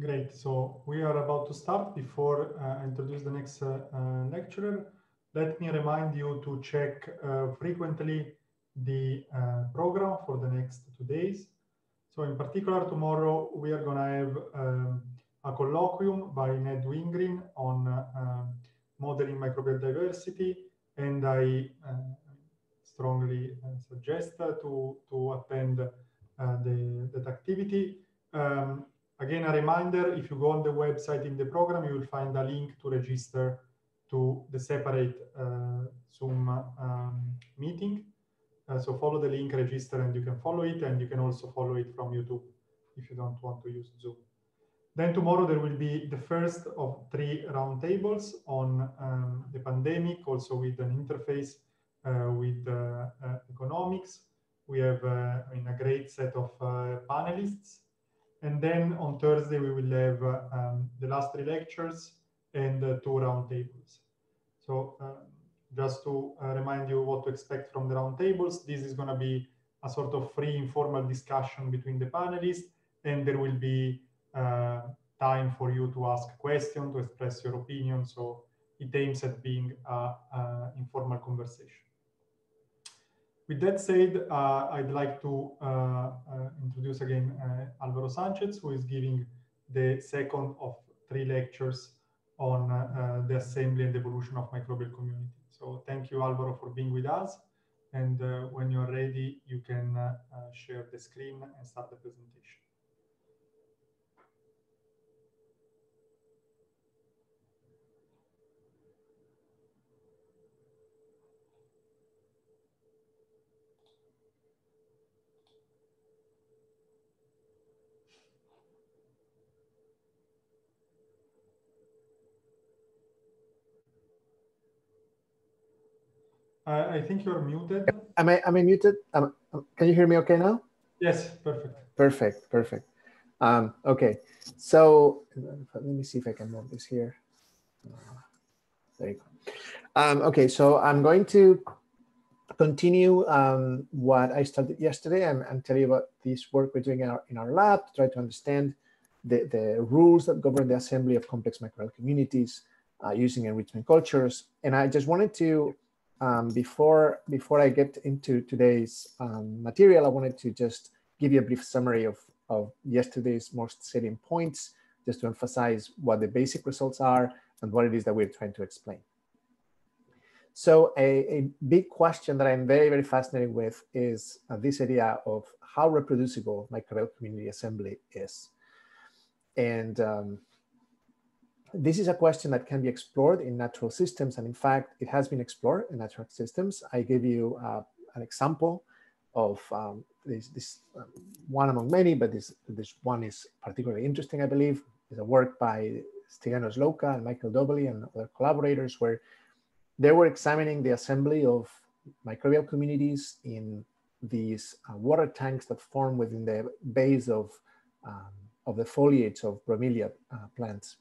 Great. So we are about to start. Before uh, I introduce the next uh, uh, lecturer, let me remind you to check uh, frequently the uh, program for the next two days. So in particular, tomorrow we are going to have um, a colloquium by Ned Wingreen on uh, modeling microbial diversity. And I strongly suggest to, to attend the, that activity. Um, Again, a reminder, if you go on the website in the program, you will find a link to register to the separate uh, Zoom um, meeting. Uh, so follow the link, register, and you can follow it. And you can also follow it from YouTube if you don't want to use Zoom. Then tomorrow there will be the first of three roundtables on um, the pandemic, also with an interface uh, with uh, uh, economics. We have uh, I mean, a great set of panelists and then on Thursday, we will have um, the last three lectures and two roundtables. So uh, just to uh, remind you what to expect from the roundtables, this is going to be a sort of free informal discussion between the panelists, and there will be uh, time for you to ask questions, to express your opinion. So it aims at being an informal conversation. With that said, uh, I'd like to uh, uh, introduce again Alvaro Sanchez, who is giving the second of three lectures on the assembly and evolution of microbial community. So thank you, Alvaro, for being with us. And when you're ready, you can share the screen and start the presentation. I think you're muted. Am I, am I muted? Um, can you hear me okay now? Yes, perfect. Perfect, perfect. Um, okay, so let me see if I can move this here. there you go. Um, okay, so I'm going to continue um, what I started yesterday and, and, tell you about this work we're doing in our, in our lab to try to understand the, the rules that govern the assembly of complex microbial communities uh, using enrichment cultures. And I just wanted to um, before, before I get into today's um, material, I wanted to just give you a brief summary of, of yesterday's most salient points, just to emphasize what the basic results are and what it is that we're trying to explain. So a, a big question that I'm very, very fascinated with is uh, this idea of how reproducible microbial community assembly is. And um, this is a question that can be explored in natural systems. And in fact, it has been explored in natural systems. I give you uh, an example of um, this, this um, one among many, but this, this one is particularly interesting, I believe. is a work by Stylianos Louca and Michael Doebeli and other collaborators where they were examining the assembly of microbial communities in these uh, water tanks that form within the base of, um, of the foliage of bromelia uh, plants.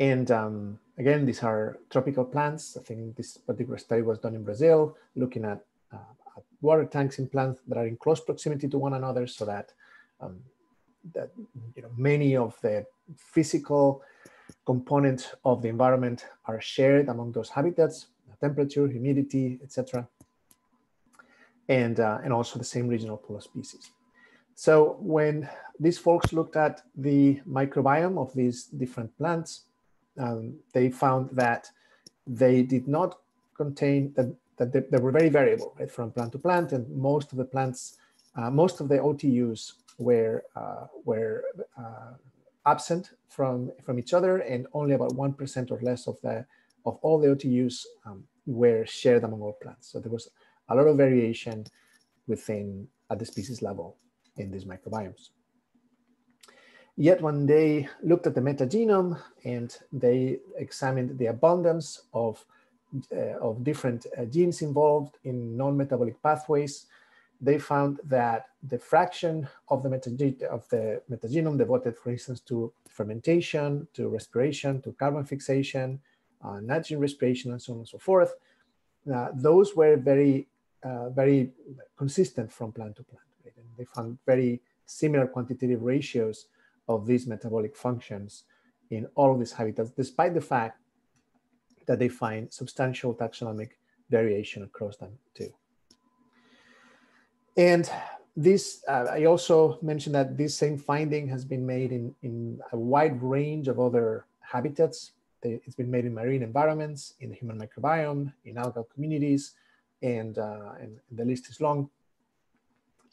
And um, again, these are tropical plants. I think this particular study was done in Brazil, looking at, uh, at water tanks in plants that are in close proximity to one another so that, um, that you know, many of the physical components of the environment are shared among those habitats, temperature, humidity, etc. And, uh, and also the same regional pool of species. So when these folks looked at the microbiome of these different plants, um, they found that they did not contain that, that they, they, were very variable right, from plant to plant and most of the plants uh, most of the OTUs were uh, were uh, absent from from each other and only about one percent or less of the of all the OTUs um, were shared among all plants. So there was a lot of variation within at the species level in these microbiomes Yet when they looked at the metagenome and they examined the abundance of, uh, of different uh, genes involved in non-metabolic pathways, they found that the fraction of the, of the metagenome devoted, for instance, to fermentation, to respiration, to carbon fixation, uh, nitrogen respiration, and so on and so forth, uh, those were very, uh, very consistent from plant to plant. Right? And they found very similar quantitative ratios of these metabolic functions in all of these habitats, despite the fact that they find substantial taxonomic variation across them too. And this, uh, I also mentioned that this same finding has been made in, in a wide range of other habitats. It's been made in marine environments, in the human microbiome, in algal communities, and, uh, and the list is long.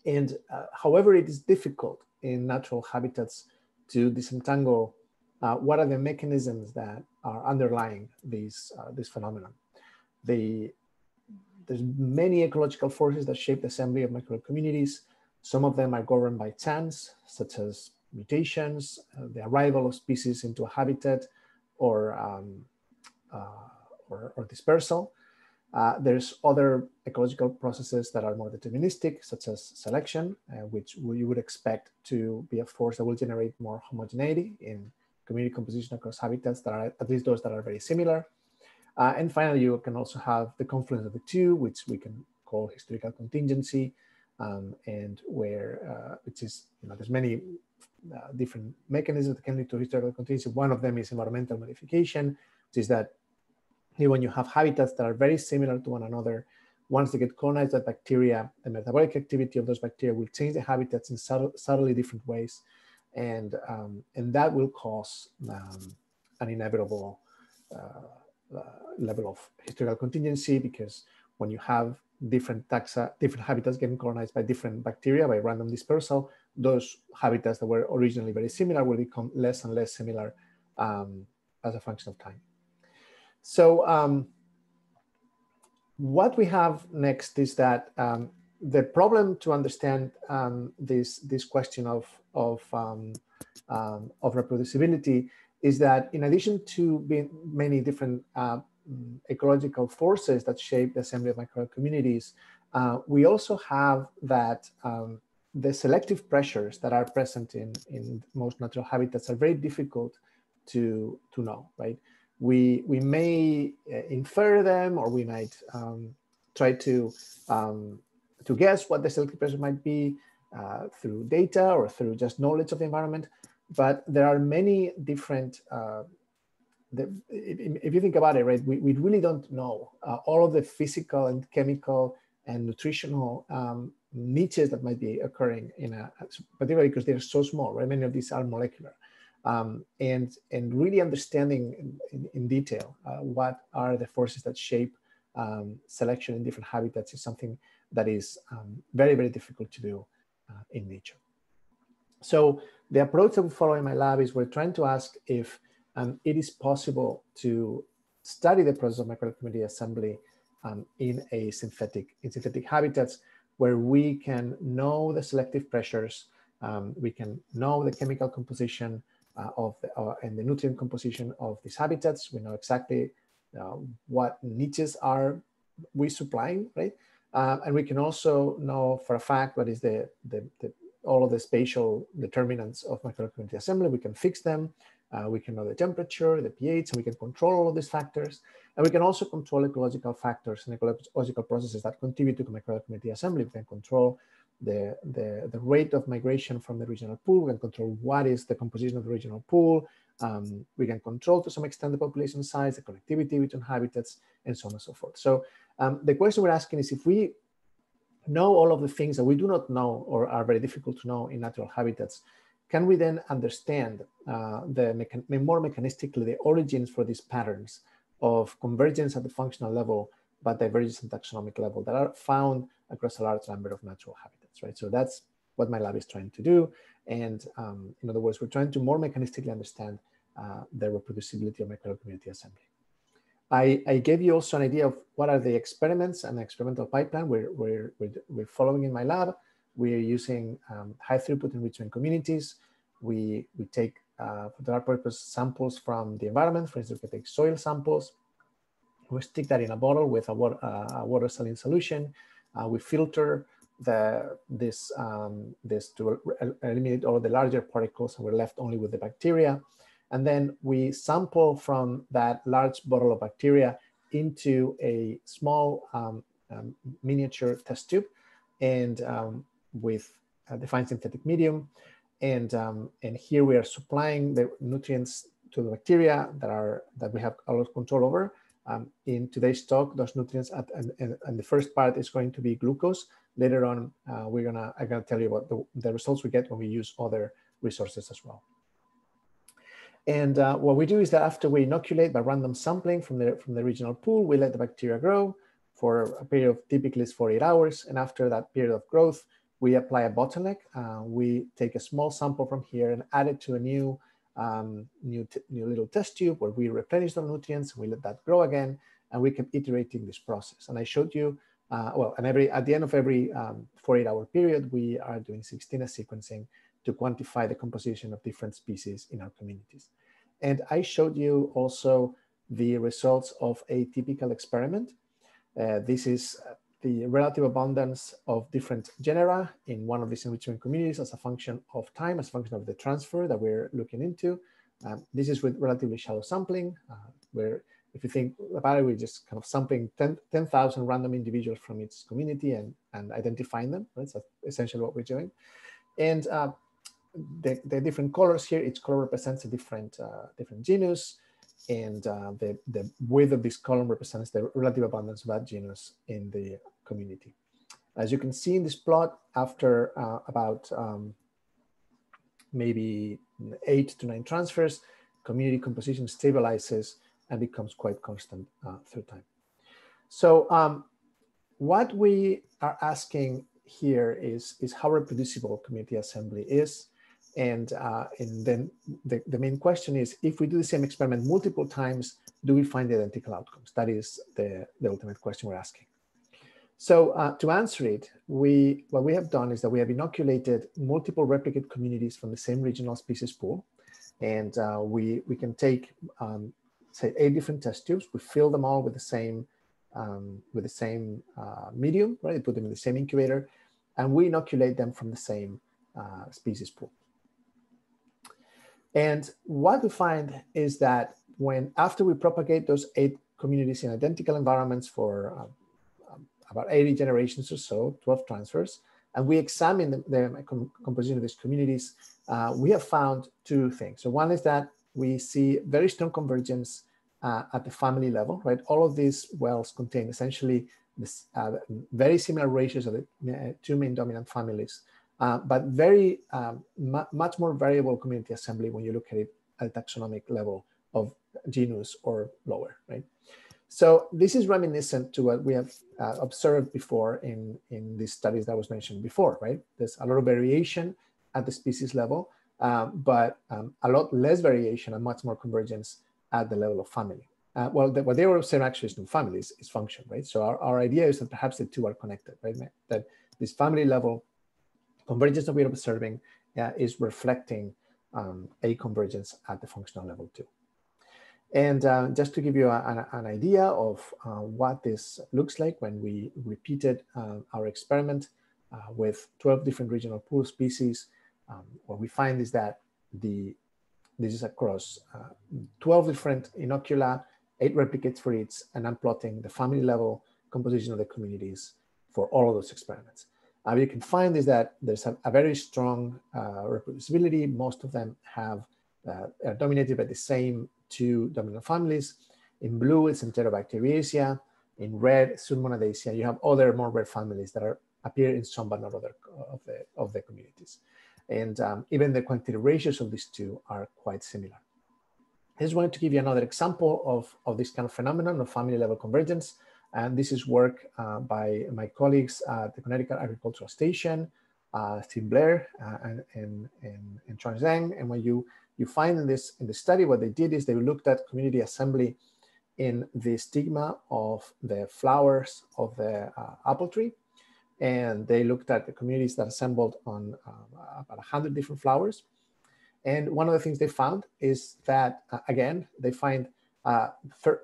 And uh, however, it is difficult in natural habitats to disentangle uh, what are the mechanisms that are underlying these, uh, this phenomenon. The, there's many ecological forces that shape the assembly of microbial communities. Some of them are governed by chance, such as mutations, uh, the arrival of species into a habitat, or, um, uh, or, or, dispersal. Uh, there's other ecological processes that are more deterministic, such as selection, uh, which you would expect to be a force that will generate more homogeneity in community composition across habitats that are at least those that are very similar. Uh, and finally, you can also have the confluence of the two, which we can call historical contingency, um, and where, uh, which is, you know, there's many uh, different mechanisms that can lead to historical contingency. One of them is environmental modification, which is that when you have habitats that are very similar to one another, once they get colonized by bacteria, the metabolic activity of those bacteria will change the habitats in subtly different ways. And, um, and that will cause um, an inevitable uh, uh, level of historical contingency because when you have different taxa, different habitats getting colonized by different bacteria by random dispersal, those habitats that were originally very similar will become less and less similar um, as a function of time. So um, what we have next is that um, the problem to understand um, this this question of of um, um, of reproducibility is that in addition to being many different uh, ecological forces that shape the assembly of microbial communities, uh, we also have that um, the selective pressures that are present in in most natural habitats are very difficult to to know, right? We we may uh, infer them or we might um, try to um, to guess what the selective pressure might be uh, through data or through just knowledge of the environment. But there are many different, uh, the, if, if, you think about it, right, we, we really don't know uh, all of the physical and chemical and nutritional um, niches that might be occurring in a, particularly because they're so small, right? Many of these are molecular um, and, and really understanding in, in detail uh, what are the forces that shape um, selection in different habitats is something that is um, very, very difficult to do uh, in nature. So the approach that we follow in my lab is we're trying to ask if um, it is possible to study the process of microbial community assembly um, in a synthetic, in synthetic habitats where we can know the selective pressures, um, we can know the chemical composition, uh, of the, uh, and the nutrient composition of these habitats. We know exactly uh, what niches are we supplying, right? Um, and we can also know for a fact what is the, the, the all of the spatial determinants of microbial community assembly. We can fix them. Uh, we can know the temperature, the pH, and we can control all of these factors. And we can also control ecological factors and ecological processes that contribute to microbial community assembly. We can control the, the, the rate of migration from the regional pool. We can control what is the composition of the regional pool. Um, we can control to some extent the population size, the connectivity between habitats, and so on and so forth. So um, the question we're asking is if we know all of the things that we do not know or are very difficult to know in natural habitats, can we then understand uh, the more mechanistically the origins for these patterns of convergence at the functional level, but divergence at taxonomic level that are found across a large number of natural habitats? Right? So that's what my lab is trying to do. And um, in other words, we're trying to more mechanistically understand uh, the reproducibility of microbial community assembly. I, I, gave you also an idea of what are the experiments and the experimental pipeline we're, we're, we're, following in my lab. We're using um, high throughput enrichment communities. We, we take, uh, for that purpose, samples from the environment. For instance, we take soil samples. We stick that in a bottle with a water, uh, a water saline solution. Uh, we filter the, this, um, this to eliminate all the larger particles and we're left only with the bacteria. And then we sample from that large bottle of bacteria into a small um, um, miniature test tube and um, with a defined synthetic medium. And, um, and here we are supplying the nutrients to the bacteria that are that we have a lot of control over. Um, in today's talk, those nutrients at, and, and, and, the first part is going to be glucose. Later on, uh, we're gonna I'm gonna tell you about the, the results we get when we use other resources as well. And uh, what we do is that after we inoculate by random sampling from the, from the regional pool, we let the bacteria grow for a period of typically is 48 hours. And after that period of growth, we apply a bottleneck. Uh, we take a small sample from here and add it to a new, um, new, new little test tube where we replenish the nutrients, we let that grow again, and we keep iterating this process. And I showed you, uh, well, and every at the end of every um, 48 hour period, we are doing 16S sequencing to quantify the composition of different species in our communities. And I showed you also the results of a typical experiment. Uh, this is the relative abundance of different genera in one of these enrichment communities as a function of time, as a function of the transfer that we're looking into. Um, this is with relatively shallow sampling, uh, where if you think about it, we're just kind of sampling 10,000 10, random individuals from its community and, and identifying them. Right? That's essentially what we're doing. And uh, the, the different colors here, each color represents a different, uh, different genus, and uh, the, the width of this column represents the relative abundance of that genus in the community. As you can see in this plot, after uh, about um, maybe eight to nine transfers, community composition stabilizes and becomes quite constant uh, through time. So um, what we are asking here is, is how reproducible community assembly is. And, uh, and then the, the main question is, if we do the same experiment multiple times, do we find identical outcomes? That is the, the ultimate question we're asking. So uh, to answer it, we what we have done is that we have inoculated multiple replicate communities from the same regional species pool. And uh, we, we can take, um, say, eight different test tubes. We fill them all with the same, um, with the same uh, medium, right? We put them in the same incubator, and we inoculate them from the same uh, species pool. And what we find is that when after we propagate those eight communities in identical environments for um, um about 80 generations or so, 12 transfers, and we examine the, the composition of these communities, uh, we have found two things. So one is that we see very strong convergence uh, at the family level, right? All of these wells contain essentially this, uh, very similar ratios of the uh, two main dominant families uh, but very um, much more variable community assembly when you look at it at taxonomic level of genus or lower, right? So this is reminiscent to what we have uh, observed before in, in these studies that was mentioned before, right? There's a lot of variation at the species level, um, but um, a lot less variation and much more convergence at the level of family. Uh, well, the, what they were observing actually is families, is function, right? So our, our idea is that perhaps the two are connected, right? That this family level convergence that we're observing uh, is reflecting um, a convergence at the functional level too. And uh, just to give you a, an, an, idea of uh, what this looks like when we repeated uh, our experiment uh, with 12 different regional pool species, um, what we find is that the this is across uh, 12 different inocula, eight replicates for each, and I'm plotting the family level composition of the communities for all of those experiments uh, you can find is that there's a, a very strong uh, reproducibility. Most of them have uh, are dominated by the same two dominant families. In blue, it's Enterobacteriaceae. In red, Pseudomonadaceae. You have other more rare families that are appear in some but not other of the of the communities. And um, even the quantitative ratios of these two are quite similar. I just wanted to give you another example of, of this kind of phenomenon of family level convergence. And this is work uh, by my colleagues at the Connecticut Agricultural Station, uh, Steve Blair uh, and, and, and, and Quan Zeng. And when you, you find in this in the study, what they did is they looked at community assembly in the stigma of the flowers of the uh, apple tree. And they looked at the communities that assembled on um, about 100 different flowers. And one of the things they found is that, uh, again, they find uh,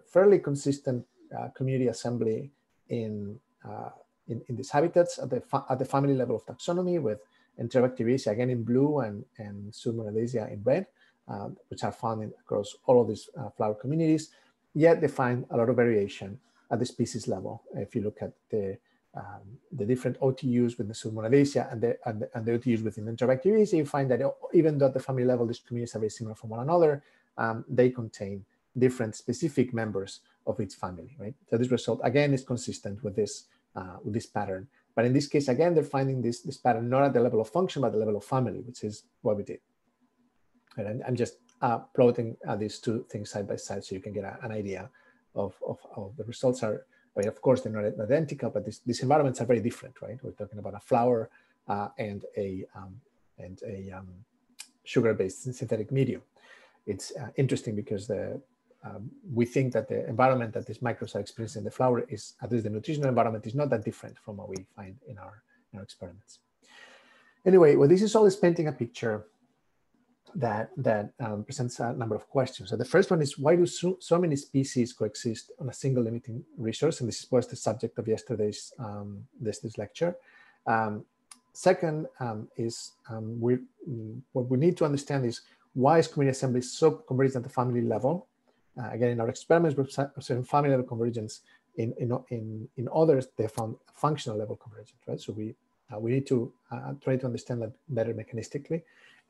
fairly consistent uh, community assembly in, uh, in, in, these habitats at the, at the family level of taxonomy with Enterobacteriaceae again in blue and, and Pseudomonadaceae in red, uh, which are found in, across all of these flower communities. Yet they find a lot of variation at the species level. If you look at the um, the different OTUs within Pseudomonadaceae and the, and the, and the OTUs within Enterobacteriaceae, you find that even though at the family level these communities are very similar from one another, um, they contain different specific members of each family, right? So this result again is consistent with this uh, with this pattern. But in this case, again, they're finding this this pattern not at the level of function, but at the level of family, which is what we did. And I'm just uh, plotting uh, these two things side by side so you can get a, an idea of, of, of the results are I mean, of course, they're not identical, but this, these environments are very different, right? We're talking about a flower uh, and a um, and a um, sugar-based synthetic medium. It's uh, interesting because the um, we think that the environment that these microbes are experiencing in the flower is, at least the nutritional environment, is not that different from what we find in our, in our experiments. Anyway, well, this is all is painting a picture that that um, presents a number of questions. So the first one is why do so, so, many species coexist on a single limiting resource? And this was the subject of yesterday's um, this, this lecture. Um, second um, is um, we what we need to understand is why is community assembly so convergent at the family level? Uh, again, in our experiments, we're observing family level convergence. In, in, in, in others, they found functional level convergence, right? So we, uh, we need to uh, try to understand that better mechanistically.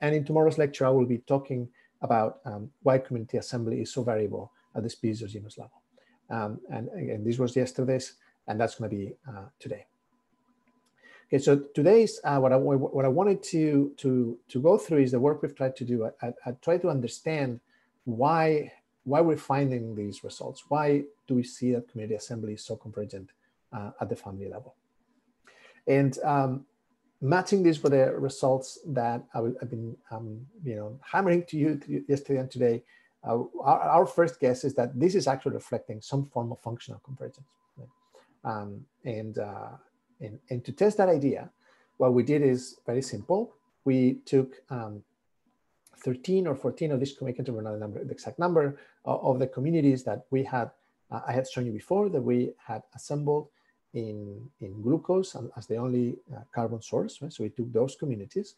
And in tomorrow's lecture, I will be talking about um, why community assembly is so variable at the species or genus level. Um, and again, this was yesterday's, and that's going to be uh, today. Okay, so today's uh, what I what I wanted to to to go through is the work we've tried to do. I, I, I try to understand why why we're finding these results. Why do we see that community assembly is so convergent uh, at the family level? And um, matching this with the results that I have been, um, you know, hammering to you yesterday and today, uh, our, our, first guess is that this is actually reflecting some form of functional convergence. Right? Um, and, uh, and, and to test that idea, what we did is very simple. We took um, 13 or 14 of these, I can't remember the, number, the exact number uh, of the communities that we had, uh, I had shown you before that we had assembled in, in glucose as the only uh, carbon source. Right? So we took those communities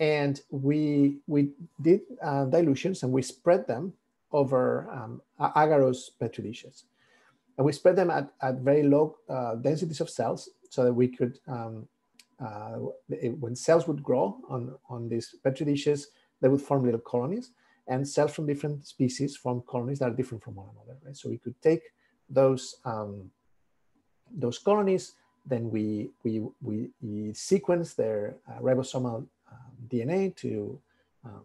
and we, we did uh, dilutions and we spread them over um, agarose petri dishes. And we spread them at, at very low uh, densities of cells so that we could, um, uh, it, when cells would grow on, on these petri dishes, they would form little colonies and cells from different species form colonies that are different from one another, right? So we could take those um, those colonies, then we, we, we, we sequence their uh, ribosomal uh, DNA to, um,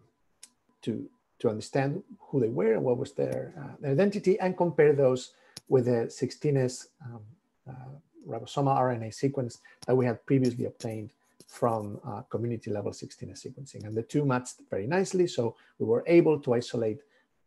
to, to understand who they were and what was their, uh, their identity and compare those with the 16S um, uh, ribosomal RNA sequence that we had previously obtained from uh, community level 16S sequencing. And the two matched very nicely. So we were able to isolate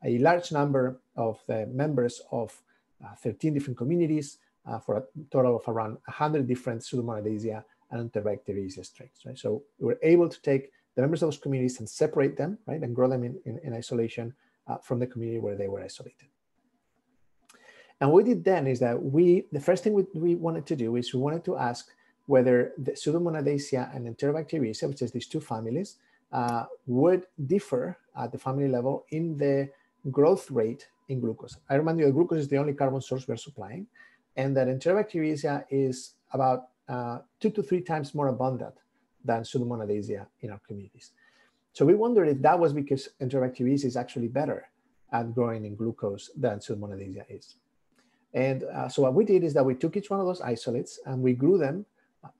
a large number of the members of uh, 13 different communities uh, for a total of around 100 different Pseudomonadaceae and Enterobacteriaceae strains. Right? So we were able to take the members of those communities and separate them, right, and grow them in, in, in isolation uh, from the community where they were isolated. And what we did then is that we, the first thing we, we wanted to do is we wanted to ask whether the Pseudomonadaceae and Enterobacteriaceae, which is these two families, uh, would differ at the family level in the growth rate in glucose. I remind you that glucose is the only carbon source we're supplying and that Enterobacteriaceae is about uh, two to three times more abundant than Pseudomonadaceae in our communities. So we wondered if that was because Enterobacteriaceae is actually better at growing in glucose than Pseudomonadaceae is. And uh, so what we did is that we took each one of those isolates and we grew them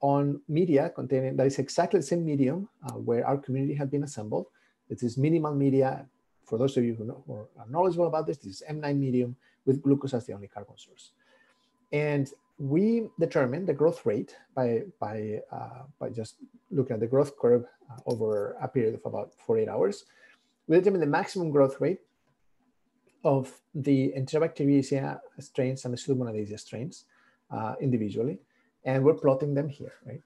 on media containing, that is exactly the same medium uh, where our community had been assembled. It is minimal media. For those of you who, know, who are knowledgeable about this, this is M9 medium with glucose as the only carbon source. And we determine the growth rate by, by, uh, by just looking at the growth curve uh, over a period of about 48 hours. We determine the maximum growth rate of the Enterobacteriaceae strains and the Pseudomonadaceae strains uh, individually. And we're plotting them here, right?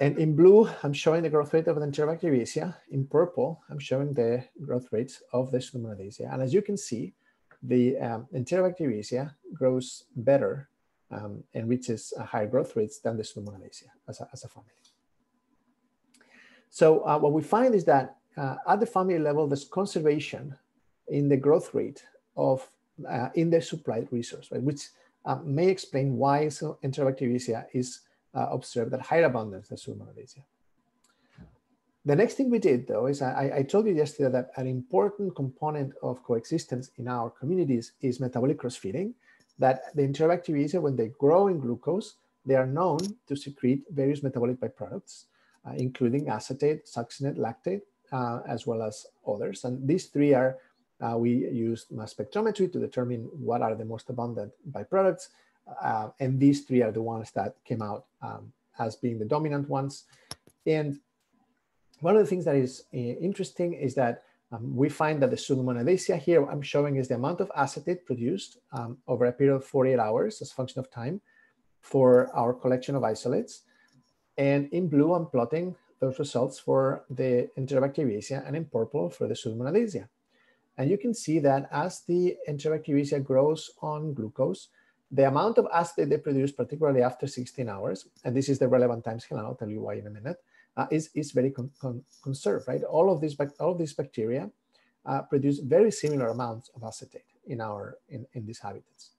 And in blue, I'm showing the growth rate of the Enterobacteriaceae. In purple, I'm showing the growth rates of the Pseudomonadaceae. And as you can see, the um, grows better um, and reaches higher growth rates than the Pseudomonadaceae as a, as a family. So uh, what we find is that uh, at the family level, there's conservation in the growth rate of uh, in the supplied resource, right? Which uh, may explain why so is uh, observed at higher abundance than Pseudomonadaceae. The next thing we did, though, is I, I, told you yesterday that an important component of coexistence in our communities is metabolic crossfeeding, that the Enterobacteriaceae, when they grow in glucose, they are known to secrete various metabolic byproducts, uh, including acetate, succinate, lactate, uh, as well as others. And these three are, uh, we used mass spectrometry to determine what are the most abundant byproducts. Uh, and these three are the ones that came out um, as being the dominant ones. And one of the things that is uh, interesting is that um, we find that the pseudomonadaceae here I'm showing is the amount of acetate produced um, over a period of 48 hours as a function of time for our collection of isolates. And in blue, I'm plotting those results for the Enterobacteriaceae and in purple for the Pseudomonadaceae. And you can see that as the Enterobacteriaceae grows on glucose, the amount of acetate they produce, particularly after 16 hours, and this is the relevant time scale, and I'll tell you why in a minute, uh, is, is very con con conserved, right? All of these, all of these bacteria uh, produce very similar amounts of acetate in, our, in, in these habitats.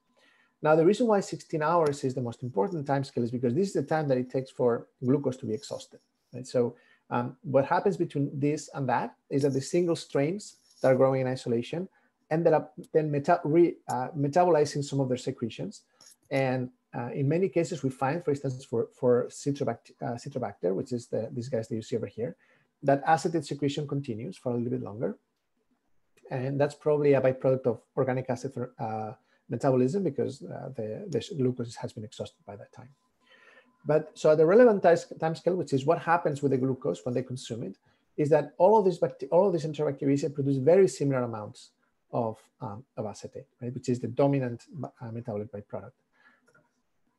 Now, the reason why 16 hours is the most important time scale is because this is the time that it takes for glucose to be exhausted, right? So um, what happens between this and that is that the single strains that are growing in isolation ended up then meta uh, metabolizing some of their secretions. And uh, in many cases, we find, for instance, for, for Citrobacter, uh, Citrobacter which is the, these guys that you see over here, that acetate secretion continues for a little bit longer. And that's probably a byproduct of organic acid uh, metabolism because uh, the, the glucose has been exhausted by that time. But so the relevant time scale, which is what happens with the glucose when they consume it, is that all of these all of these Enterobacteriaceae produce very similar amounts of, um, of acetate, right, which is the dominant uh, metabolic byproduct.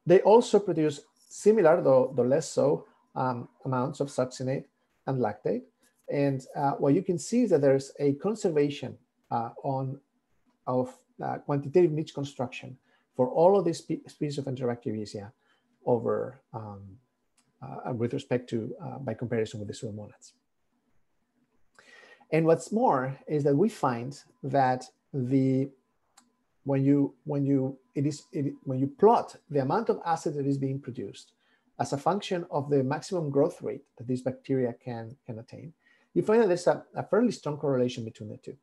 They also produce similar, though, though less so, um, amounts of succinate and lactate. And uh, what you can see is that there's a conservation uh, on of uh, quantitative niche construction for all of these spe species of Enterobacteriaceae over um, uh, with respect to uh, by comparison with the pseudomonads. And what's more is that we find that the when you when you it is it, when you plot the amount of acid that is being produced as a function of the maximum growth rate that these bacteria can can attain, you find that there's a, a fairly strong correlation between the two.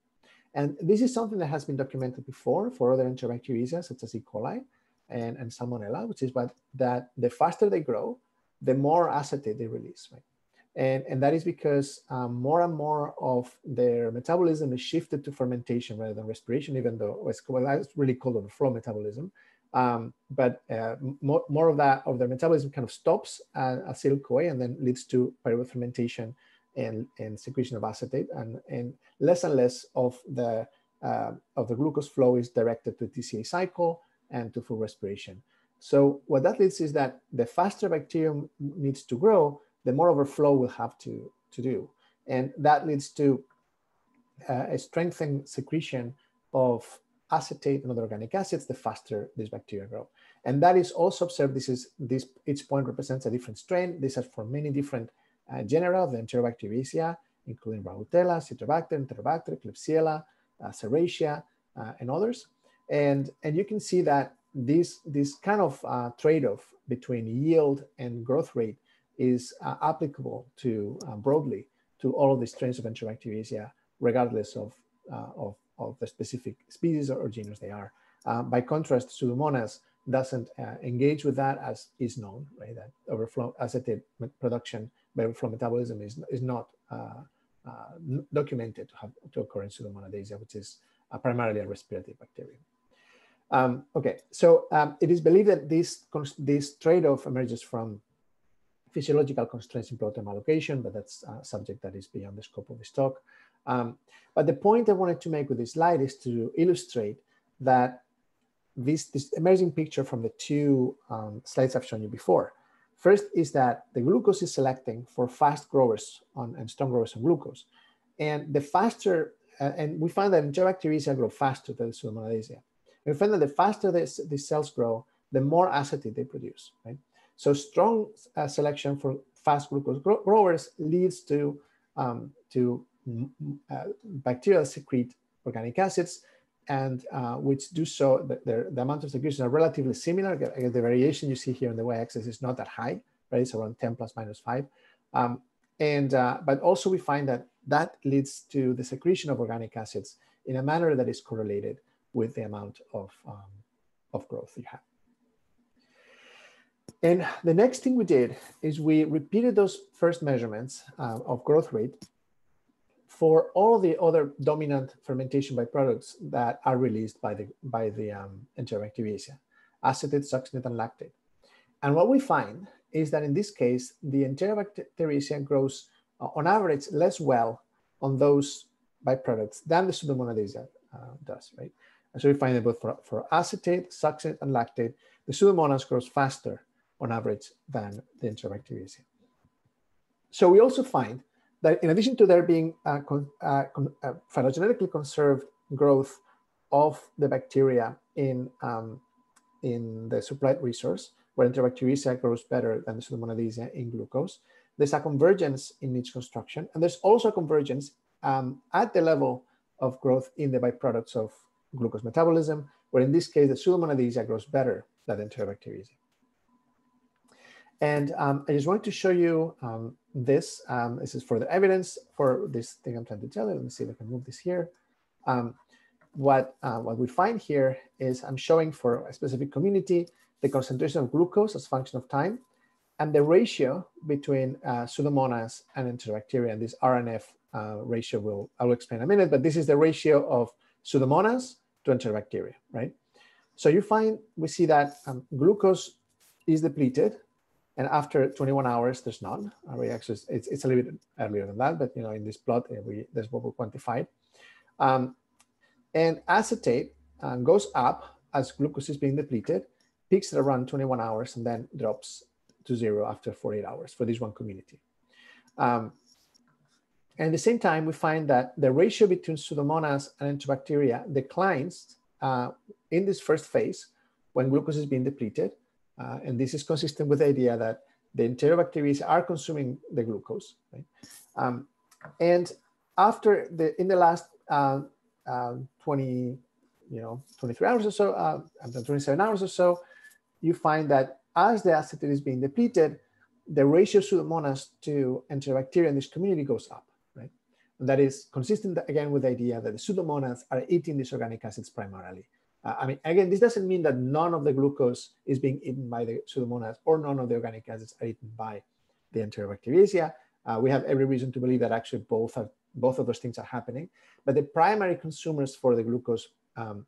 And this is something that has been documented before for other enterobacteriaceae such as E. coli and, and Salmonella, which is what that the faster they grow, the more acetate they release, right? And, and that is because um, more and more of their metabolism is shifted to fermentation rather than respiration, even though it's, well, it's really called overflow metabolism. Um, but uh, more, more of that of their metabolism kind of stops at acetyl CoA and then leads to pyruvate fermentation and, and secretion of acetate, and, and less and less of the uh, of the glucose flow is directed to TCA cycle and to full respiration. So what that leads is that the faster bacterium needs to grow, the more overflow we'll have to, to do. And that leads to uh, a strengthened secretion of acetate and other organic acids, the faster these bacteria grow. And that is also observed, this is, this, each point represents a different strain. This is for many different uh, genera of the Enterobacteriaceae, including Raoultella, Citrobacter, Enterobacter, Klebsiella, uh, Serratia, uh, and others. And, and you can see that this, this kind of uh, trade-off between yield and growth rate is uh, applicable to uh, broadly to all of the strains of Enterobacteriaceae, regardless of, uh, of, of, the specific species or, or genus they are. by contrast, Pseudomonas doesn't engage with that as is known, right? That overflow acetate production by overflow metabolism is, is not documented to have to occur in Pseudomonadaceae, which is primarily a respiratory bacterium. Um, okay, so um, it is believed that this, this trade-off emerges from physiological constraints in protein allocation, but that's a subject that is beyond the scope of this talk. Um, but the point I wanted to make with this slide is to illustrate that this, this emerging picture from the two um, slides I've shown you before. First is that the glucose is selecting for fast growers on, and strong growers on glucose. And the faster, uh, and we find that Enterobacteriaceae grow faster than Pseudomonadaceae. And we find that the faster these cells grow, the more acetate they produce, right? So strong uh, selection for fast glucose growers leads to, um, to uh, bacterial secrete organic acids and uh, which do so, the, the, the, amount of secretion are relatively similar. The variation you see here on the y-axis is not that high, right? It's around 10 plus minus five. Um, and, uh, but also we find that that leads to the secretion of organic acids in a manner that is correlated with the amount of, um, of growth you have. And the next thing we did is we repeated those first measurements uh, of growth rate for all the other dominant fermentation byproducts that are released by the, by the um, Enterobacteriaceae, acetate, succinate, and lactate. And what we find is that in this case, the Enterobacteriaceae grows uh, on average less well on those byproducts than the Pseudomonadaceae uh, does, right? And so we find that both for, for acetate, succinate, and lactate, the Pseudomonas grows faster on average than the Enterobacteriaceae. So we also find that in addition to there being a, phylogenetically conserved growth of the bacteria in, um, in the supplied resource, where Enterobacteriaceae grows better than the Pseudomonadaceae in glucose, there's a convergence in niche construction, and there's also a convergence um, at the level of growth in the byproducts of glucose metabolism, where in this case, the Pseudomonadaceae grows better than Enterobacteriaceae. And um, I just wanted to show you um, this. Um, this is for the evidence for this thing I'm trying to tell you. Let me see if I can move this here. Um, what, uh, what we find here is I'm showing for a specific community the concentration of glucose as function of time and the ratio between uh, Pseudomonas and Enterobacteria. And this RNF uh, ratio will, I will explain in a minute, but this is the ratio of Pseudomonas to Enterobacteria, right? So you find, we see that um, glucose is depleted and after 21 hours, there's none. Our we actually, it's, it's a little bit earlier than that, but you know, in this plot, uh, we, that's what we quantified. Um, and acetate uh, goes up as glucose is being depleted, peaks at around 21 hours, and then drops to zero after 48 hours for this one community. Um, and at the same time, we find that the ratio between Pseudomonas and Enterobacteria declines uh, in this first phase when glucose is being depleted, uh, and this is consistent with the idea that the enterobacteria are consuming the glucose. Right? Um, and after the, in the last uh, uh, 20, you know, 23 hours or so, uh, 27 hours or so, you find that as the acetate is being depleted, the ratio of Pseudomonas to enterobacteria in this community goes up, right? And that is consistent again with the idea that the Pseudomonas are eating these organic acids primarily. Uh, I mean, again, this doesn't mean that none of the glucose is being eaten by the pseudomonas or none of the organic acids are eaten by the enterobacteriaceae. Uh, we have every reason to believe that actually both have both of those things are happening. But the primary consumers for the glucose um,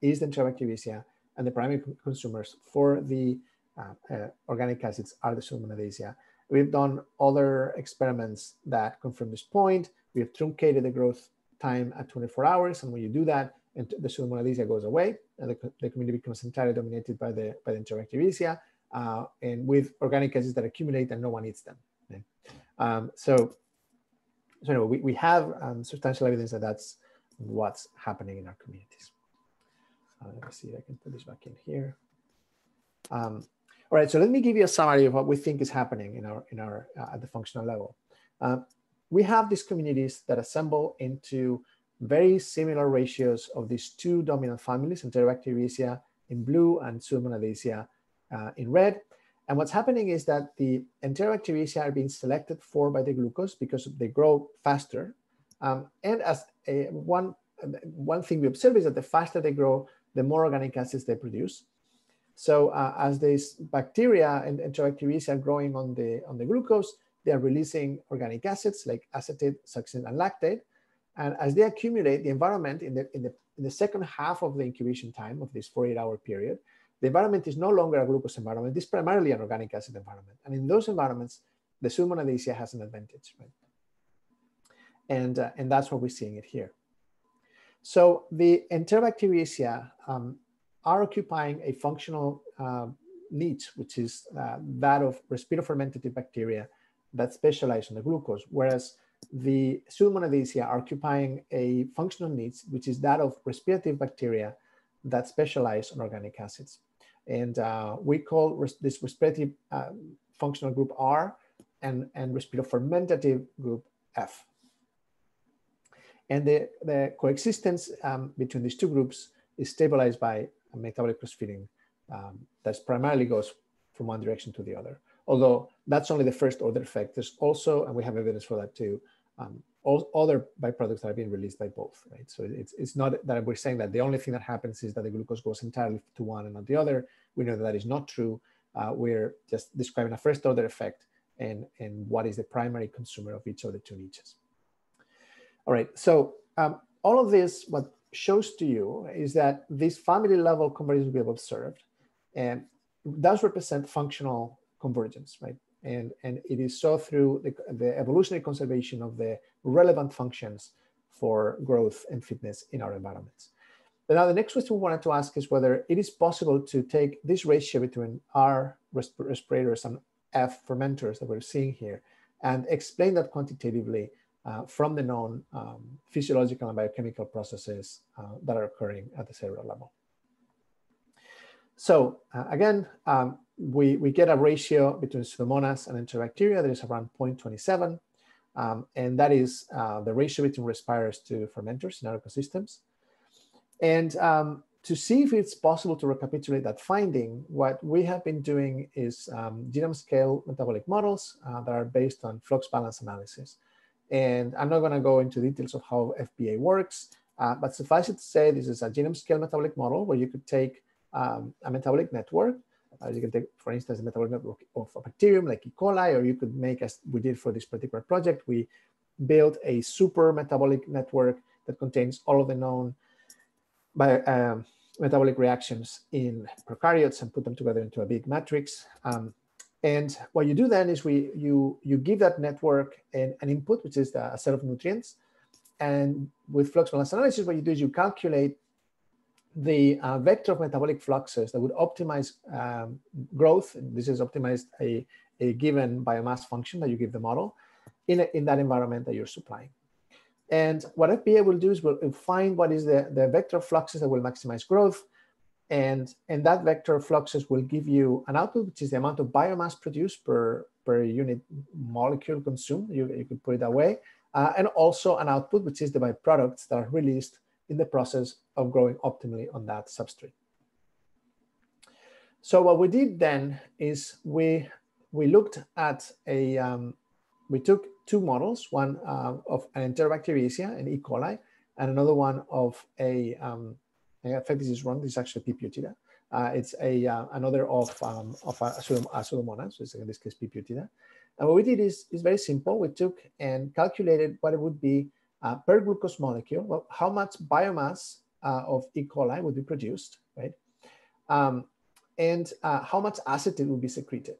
is the enterobacteriaceae, and the primary consumers for the uh, uh, organic acids are the pseudomonadaceae. We've done other experiments that confirm this point. We have truncated the growth time at 24 hours, and when you do that, and the pseudomonadaceae goes away, and the, the community becomes entirely dominated by the by the enterobacteriaceae, uh, and with organic acids that accumulate and no one eats them. Okay? Um, so, so anyway, we, we have um, substantial evidence that that's what's happening in our communities. Uh, let me see if I can put this back in here. Um, all right, so let me give you a summary of what we think is happening in our in our uh, at the functional level. Uh, we have these communities that assemble into very similar ratios of these two dominant families, Enterobacteriaceae in blue and Pseudomonadaceae uh, in red. And what's happening is that the Enterobacteriaceae are being selected for by the glucose because they grow faster. Um, and as a, one, one thing we observe is that the faster they grow, the more organic acids they produce. So uh, as these bacteria and Enterobacteriaceae are growing on the, on the glucose, they are releasing organic acids like acetate, succinate, and lactate. And as they accumulate, the environment in the, in the, in the second half of the incubation time of this 48 hour period, the environment is no longer a glucose environment, it's primarily an organic acid environment. And in those environments, the Pseudomonadaceae has an advantage, right? And, uh, and that's what we're seeing it here. So the Enterobacteriaceae um, are occupying a functional uh, niche, which is uh, that of respiro-fermentative bacteria that specialize on the glucose, whereas the Pseudomonadaceae are occupying a functional niche, which is that of respirative bacteria that specialize on organic acids. And uh, we call res this respirative uh, functional group R and, and fermentative group F. And the, the coexistence um, between these two groups is stabilized by a metabolic cross-feeding um, that primarily goes from one direction to the other. Although that's only the first order effect. There's also, and we have evidence for that too, um, all other byproducts that are being released by both, right? So it's, it's not that we're saying that the only thing that happens is that the glucose goes entirely to one and not the other. We know that that is not true. Uh, we're just describing a first order effect and, and what is the primary consumer of each of the two niches. All right, so um, all of this, what shows to you is that this family level convergence we have observed and does represent functional convergence, right? And, and it is so through the, the evolutionary conservation of the relevant functions for growth and fitness in our environments. But now the next question we wanted to ask is whether it is possible to take this ratio between R respirators and F fermenters that we're seeing here and explain that quantitatively uh, from the known um, physiological and biochemical processes uh, that are occurring at the cellular level. So uh, again, um, we, we get a ratio between Pseudomonas and Enterobacteria that is around 0.27. Um, and that is uh, the ratio between respirators to fermenters in our ecosystems. And um, to see if it's possible to recapitulate that finding, what we have been doing is um, genome scale metabolic models uh, that are based on flux balance analysis. And I'm not going to go into details of how FBA works, uh, but suffice it to say, this is a genome scale metabolic model where you could take um, a metabolic network. Uh, you can take, for instance, a metabolic network of a bacterium like E. coli, or you could make, as we did for this particular project, we built a super metabolic network that contains all of the known by um, metabolic reactions in prokaryotes and put them together into a big matrix. Um, and what you do then is we you you give that network an, an input, which is the, a set of nutrients. And with flux balance analysis, what you do is you calculate the uh, vector of metabolic fluxes that would optimize um, growth. This is optimized a, a given biomass function that you give the model in, a, in that environment that you're supplying. And what FBA will do is will find what is the, the vector fluxes that will maximize growth. And, and that vector fluxes will give you an output, which is the amount of biomass produced per, per unit molecule consumed. You, you could put it that way. Uh, and also an output, which is the byproducts that are released in the process of growing optimally on that substrate. So what we did then is we, we looked at a, um, we took two models, one uh, of an Enterobacteriaceae, an E. coli, and another one of a, um, fact, this is wrong, this is actually P. putida. Uh, it's a, uh, another of, um, of a, a, pseudomonas, so in this case P. putida. And what we did is, is very simple. We took and calculated what it would be uh, per glucose molecule, well, how much biomass uh, of E. coli would be produced, right? Um, and uh, how much acetate would be secreted.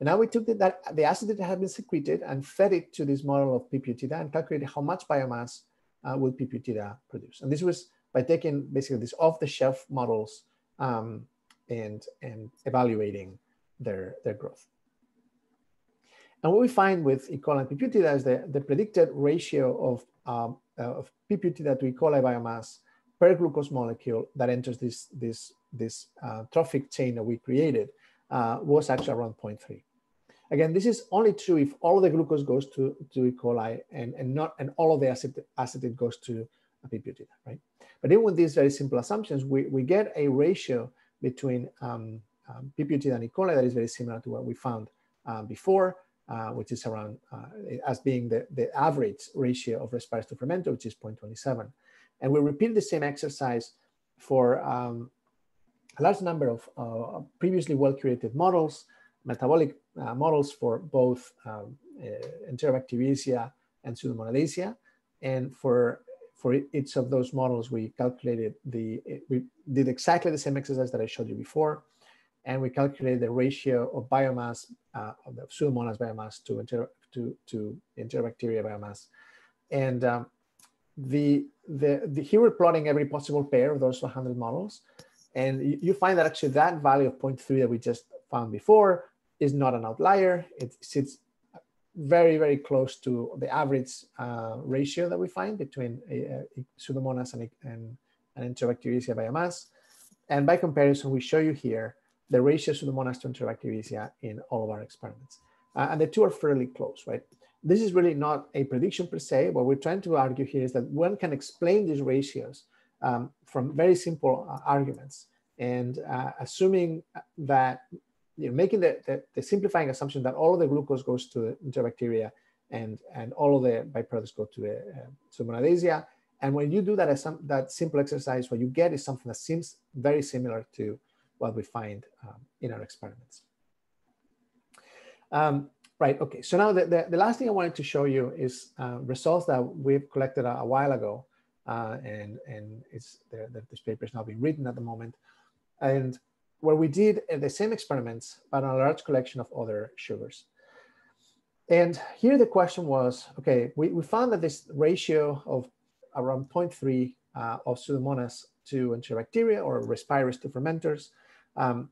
And now we took the, that, the acetate that had been secreted and fed it to this model of P. putida and calculated how much biomass uh, will P. putida produce. And this was by taking basically these off-the-shelf models um, and, and evaluating their, their growth. And what we find with E. coli and P. is the, the predicted ratio of, um, uh, of P. putida to E. coli biomass per glucose molecule that enters this, this, this uh, trophic chain that we created uh, was actually around 0.3. Again, this is only true if all the glucose goes to, to E. coli and, and not and all of the acetate, acetate goes to P. right? But even with these very simple assumptions, we, we get a ratio between um, um, and E. coli that is very similar to what we found uh, before, uh, which is around uh, as being the, the average ratio of respirators to fermenter, which is 0.27. And we repeat the same exercise for um, a large number of uh, previously well-curated models, metabolic uh, models for both um, uh, Enterobacteriaceae and Pseudomonadaceae. And for, for each of those models, we calculated the, we did exactly the same exercise that I showed you before. And we calculated the ratio of biomass, uh, of the Pseudomonas biomass to, inter, to, to Enterobacteria biomass. And um, the, the, the, here we're plotting every possible pair of those 100 models. And you, you find that actually that value of 0.3 that we just found before is not an outlier. It sits very, very close to the average uh, ratio that we find between a Pseudomonas and, and an Enterobacteriaceae biomass. And by comparison, we show you here the ratio of Pseudomonas to Enterobacteriaceae in all of our experiments. Uh, and the two are fairly close, right? this is really not a prediction per se. What we're trying to argue here is that one can explain these ratios um, from very simple uh, arguments and uh, assuming that, you know, making the, the, the, simplifying assumption that all of the glucose goes to the enterobacteria and, and all of the byproducts go to the uh, monadesia. And when you do that, as some, that simple exercise, what you get is something that seems very similar to what we find um, in our experiments. Um, right, okay, so now the, the, the, last thing I wanted to show you is uh, results that we've collected a, a while ago, uh, and, and it's the, the, this paper is now being written at the moment, and where we did uh, the same experiments, but on a large collection of other sugars. And here the question was, okay, we, we found that this ratio of around 0.3 uh, of Pseudomonas to enterobacteria or Respirus to fermenters um,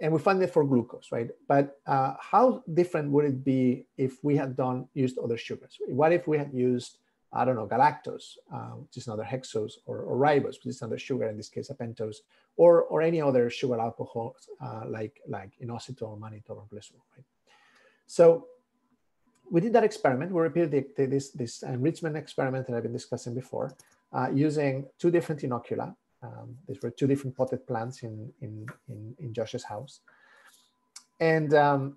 and we find it for glucose, right? But uh, how different would it be if we had done used other sugars? What if we had used, I don't know, galactose, uh, which is another hexose, or, or, ribose, which is another sugar, in this case, a pentose, or, or any other sugar alcohol uh, like, like inositol, mannitol, or glycerol, right? So we did that experiment. We repeated the, the, this, this enrichment experiment that I've been discussing before uh, using two different inocula. Um, these were two different potted plants in, in, in, in Josh's house. And um,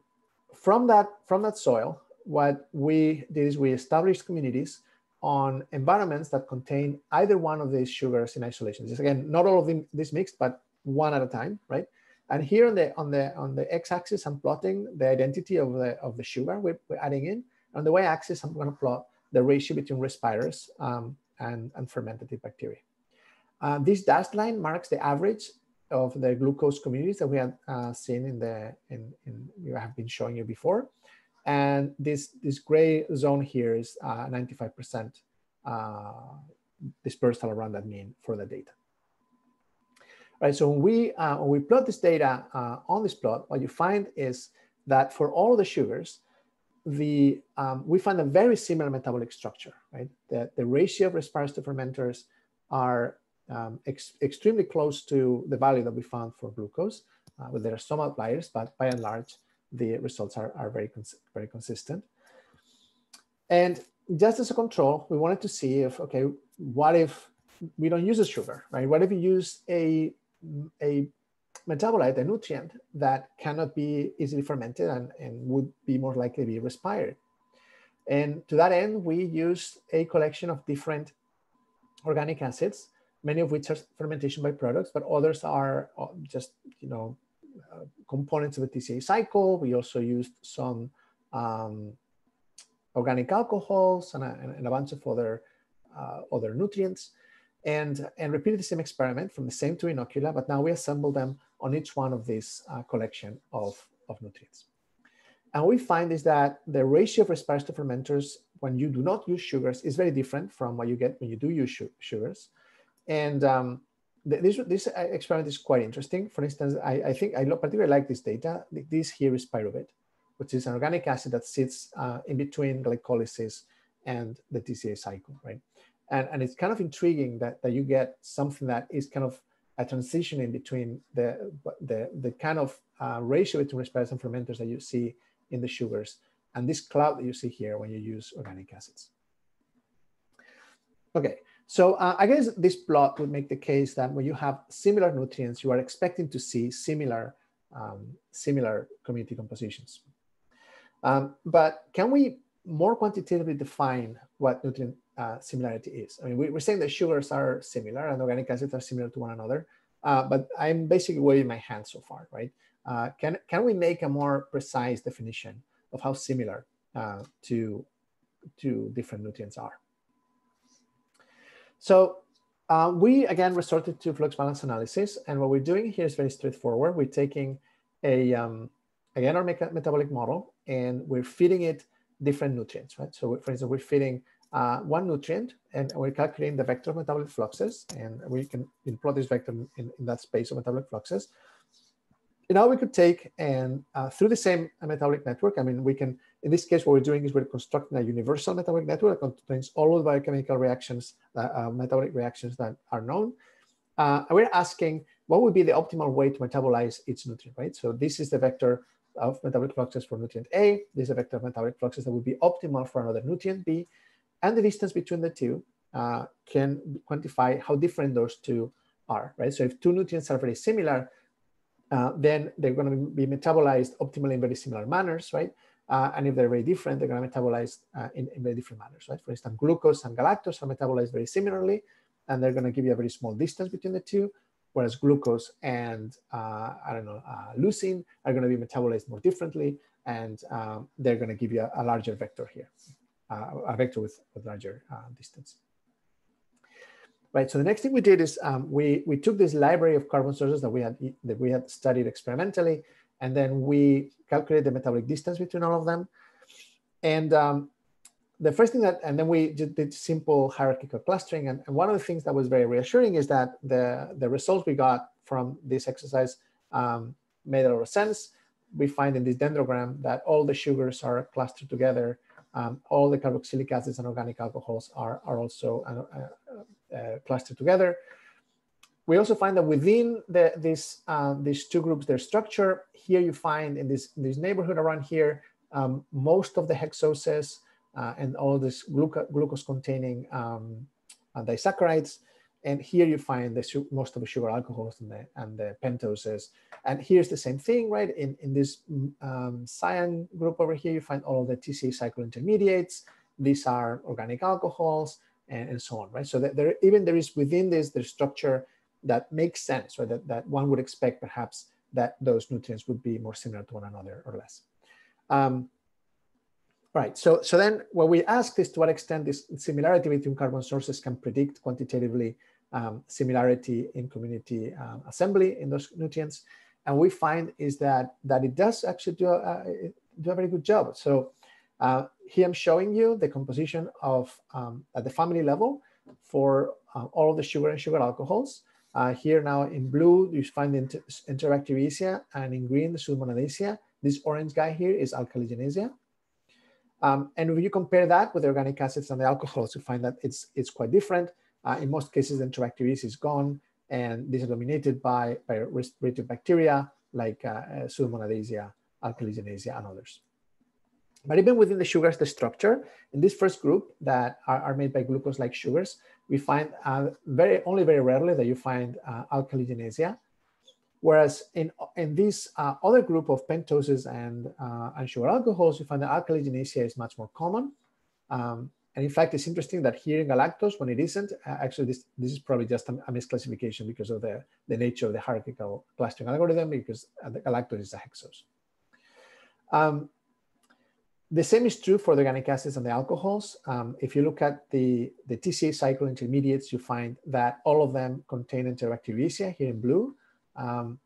from, that, from that soil, what we did is we established communities on environments that contain either one of these sugars in isolation. This again, not all of them this mixed, but one at a time, right? And here on the on the on the x-axis, I'm plotting the identity of the of the sugar we're, we're adding in. On the y-axis, I'm going to plot the ratio between Respirus um, and, and fermentative bacteria. This dashed line marks the average of the glucose communities that we have uh, seen in the, in, in, we have been showing you before. And this, this gray zone here is 95% uh, uh, dispersal around that mean for the data. Right, so when we, uh, when we plot this data on this plot, what you find is that for all the sugars, the um, we find a very similar metabolic structure, right? That the ratio of Respirus to fermenters are um, ex extremely close to the value that we found for glucose. Uh, but there are some outliers, but by and large, the results are, are very, cons very consistent. And just as a control, we wanted to see if, okay, what if we don't use a sugar, right? What if we use a, a metabolite, a nutrient that cannot be easily fermented and, and would be more likely to be respired? And to that end, we used a collection of different organic acids many of which are fermentation byproducts, but others are uh, just, you know, uh, components of the TCA cycle. We also used some um, organic alcohols and a, and a, bunch of other, uh, other nutrients and, and repeated the same experiment from the same two inocula, but now we assemble them on each one of these uh, collection of, of nutrients. And we find is that the ratio of Respirus to fermenters when you do not use sugars is very different from what you get when you do use sugars. And um, this, this experiment is quite interesting. For instance, I, I think I particularly like this data. This here is pyruvate, which is an organic acid that sits uh, in between glycolysis and the TCA cycle, right? And, and it's kind of intriguing that, that you get something that is kind of a transition in between the, the, the kind of uh, ratio between Respirus and fermenters that you see in the sugars and this cloud that you see here when you use organic acids. Okay, so uh, I guess this plot would make the case that when you have similar nutrients, you are expecting to see similar, um, similar community compositions. Um, but can we more quantitatively define what nutrient uh, similarity is? I mean, we, are saying that sugars are similar and organic acids are similar to one another, uh, but I'm basically waving my hand so far, right? Uh, can, can we make a more precise definition of how similar uh, to, to different nutrients are? So uh, we, again, resorted to flux balance analysis. And what we're doing here is very straightforward. We're taking a, um, again, our metabolic model, and we're feeding it different nutrients, right? So for instance, we're feeding uh, one nutrient, and we're calculating the vector of metabolic fluxes, and we can plot this vector in, in that space of metabolic fluxes. And now we could take and uh, through the same metabolic network, I mean, we can in this case, what we're doing is we're constructing a universal metabolic network that contains all of the biochemical reactions, uh, uh, metabolic reactions that are known. Uh, and we're asking what would be the optimal way to metabolize each nutrient, right? So this is the vector of metabolic fluxes for nutrient A. This is a vector of metabolic fluxes that would be optimal for another nutrient B. And the distance between the two uh, can quantify how different those two are, right? So if two nutrients are very similar, uh, then they're going to be metabolized optimally in very similar manners, right? Uh, and if they're very different, they're going to metabolize uh, in, in, very different manners, right? For instance, glucose and galactose are metabolized very similarly, and they're going to give you a very small distance between the two, whereas glucose and, uh, I don't know, uh, leucine are going to be metabolized more differently, and um, they're going to give you a, a larger vector here, uh, a vector with, with larger distance right? So the next thing we did is um, we, we took this library of carbon sources that we had that we had studied experimentally, and then we calculate the metabolic distance between all of them. And um, the first thing that, and then we did simple hierarchical clustering. And, and, one of the things that was very reassuring is that the, the results we got from this exercise um, made a lot of sense. We find in this dendrogram that all the sugars are clustered together. Um, all the carboxylic acids and organic alcohols are, are also uh, uh, uh, clustered together. We also find that within the, this, uh, these two groups, their structure, here you find in this, this neighborhood around here, um, most of the hexoses uh, and all this glucose containing um, uh, disaccharides. And here you find the most of the sugar alcohols and the, and the pentoses. And here's the same thing, right? In, in this um, cyan group over here, you find all the TCA cycle intermediates. These are organic alcohols and, and so on, right? So that there, even there is within this, the structure that makes sense, right? That, that one would expect perhaps that those nutrients would be more similar to one another or less. Um, right, so, so then what we ask is to what extent this similarity between carbon sources can predict quantitatively um, similarity in community um, assembly in those nutrients. And we find is that, that it does actually do a, do a very good job. So uh, here I'm showing you the composition of um, at the family level for uh, all of the sugar and sugar alcohols. Uh, here now in blue, you find the inter Enterobacteriaceae, and in green, the Pseudomonadaceae. This orange guy here is Alcaligenaceae. Um, and if you compare that with the organic acids and the alcohols, you find that it's, it's quite different. Uh, in most cases, the Enterobacteriaceae is gone, and these are dominated by, by respiratory bacteria like uh, Pseudomonadaceae, Alcaligenaceae, and others. But even within the sugars, the structure, in this first group that are, are made by glucose-like sugars, we find uh, very only very rarely that you find uh, alcaligenaceae. Whereas in, in this uh, other group of pentoses and, uh, and sugar alcohols, you find that alcaligenaceae is much more common. Um, and in fact, it's interesting that here in galactose, when it isn't, uh, actually this, this is probably just a, a, misclassification because of the, the nature of the hierarchical clustering algorithm, because uh, the galactose is a hexose. Um, the same is true for the organic acids and the alcohols. Um, if you look at the, the TCA cycle intermediates, you find that all of them contain Enterobacteriaceae here in blue. Um,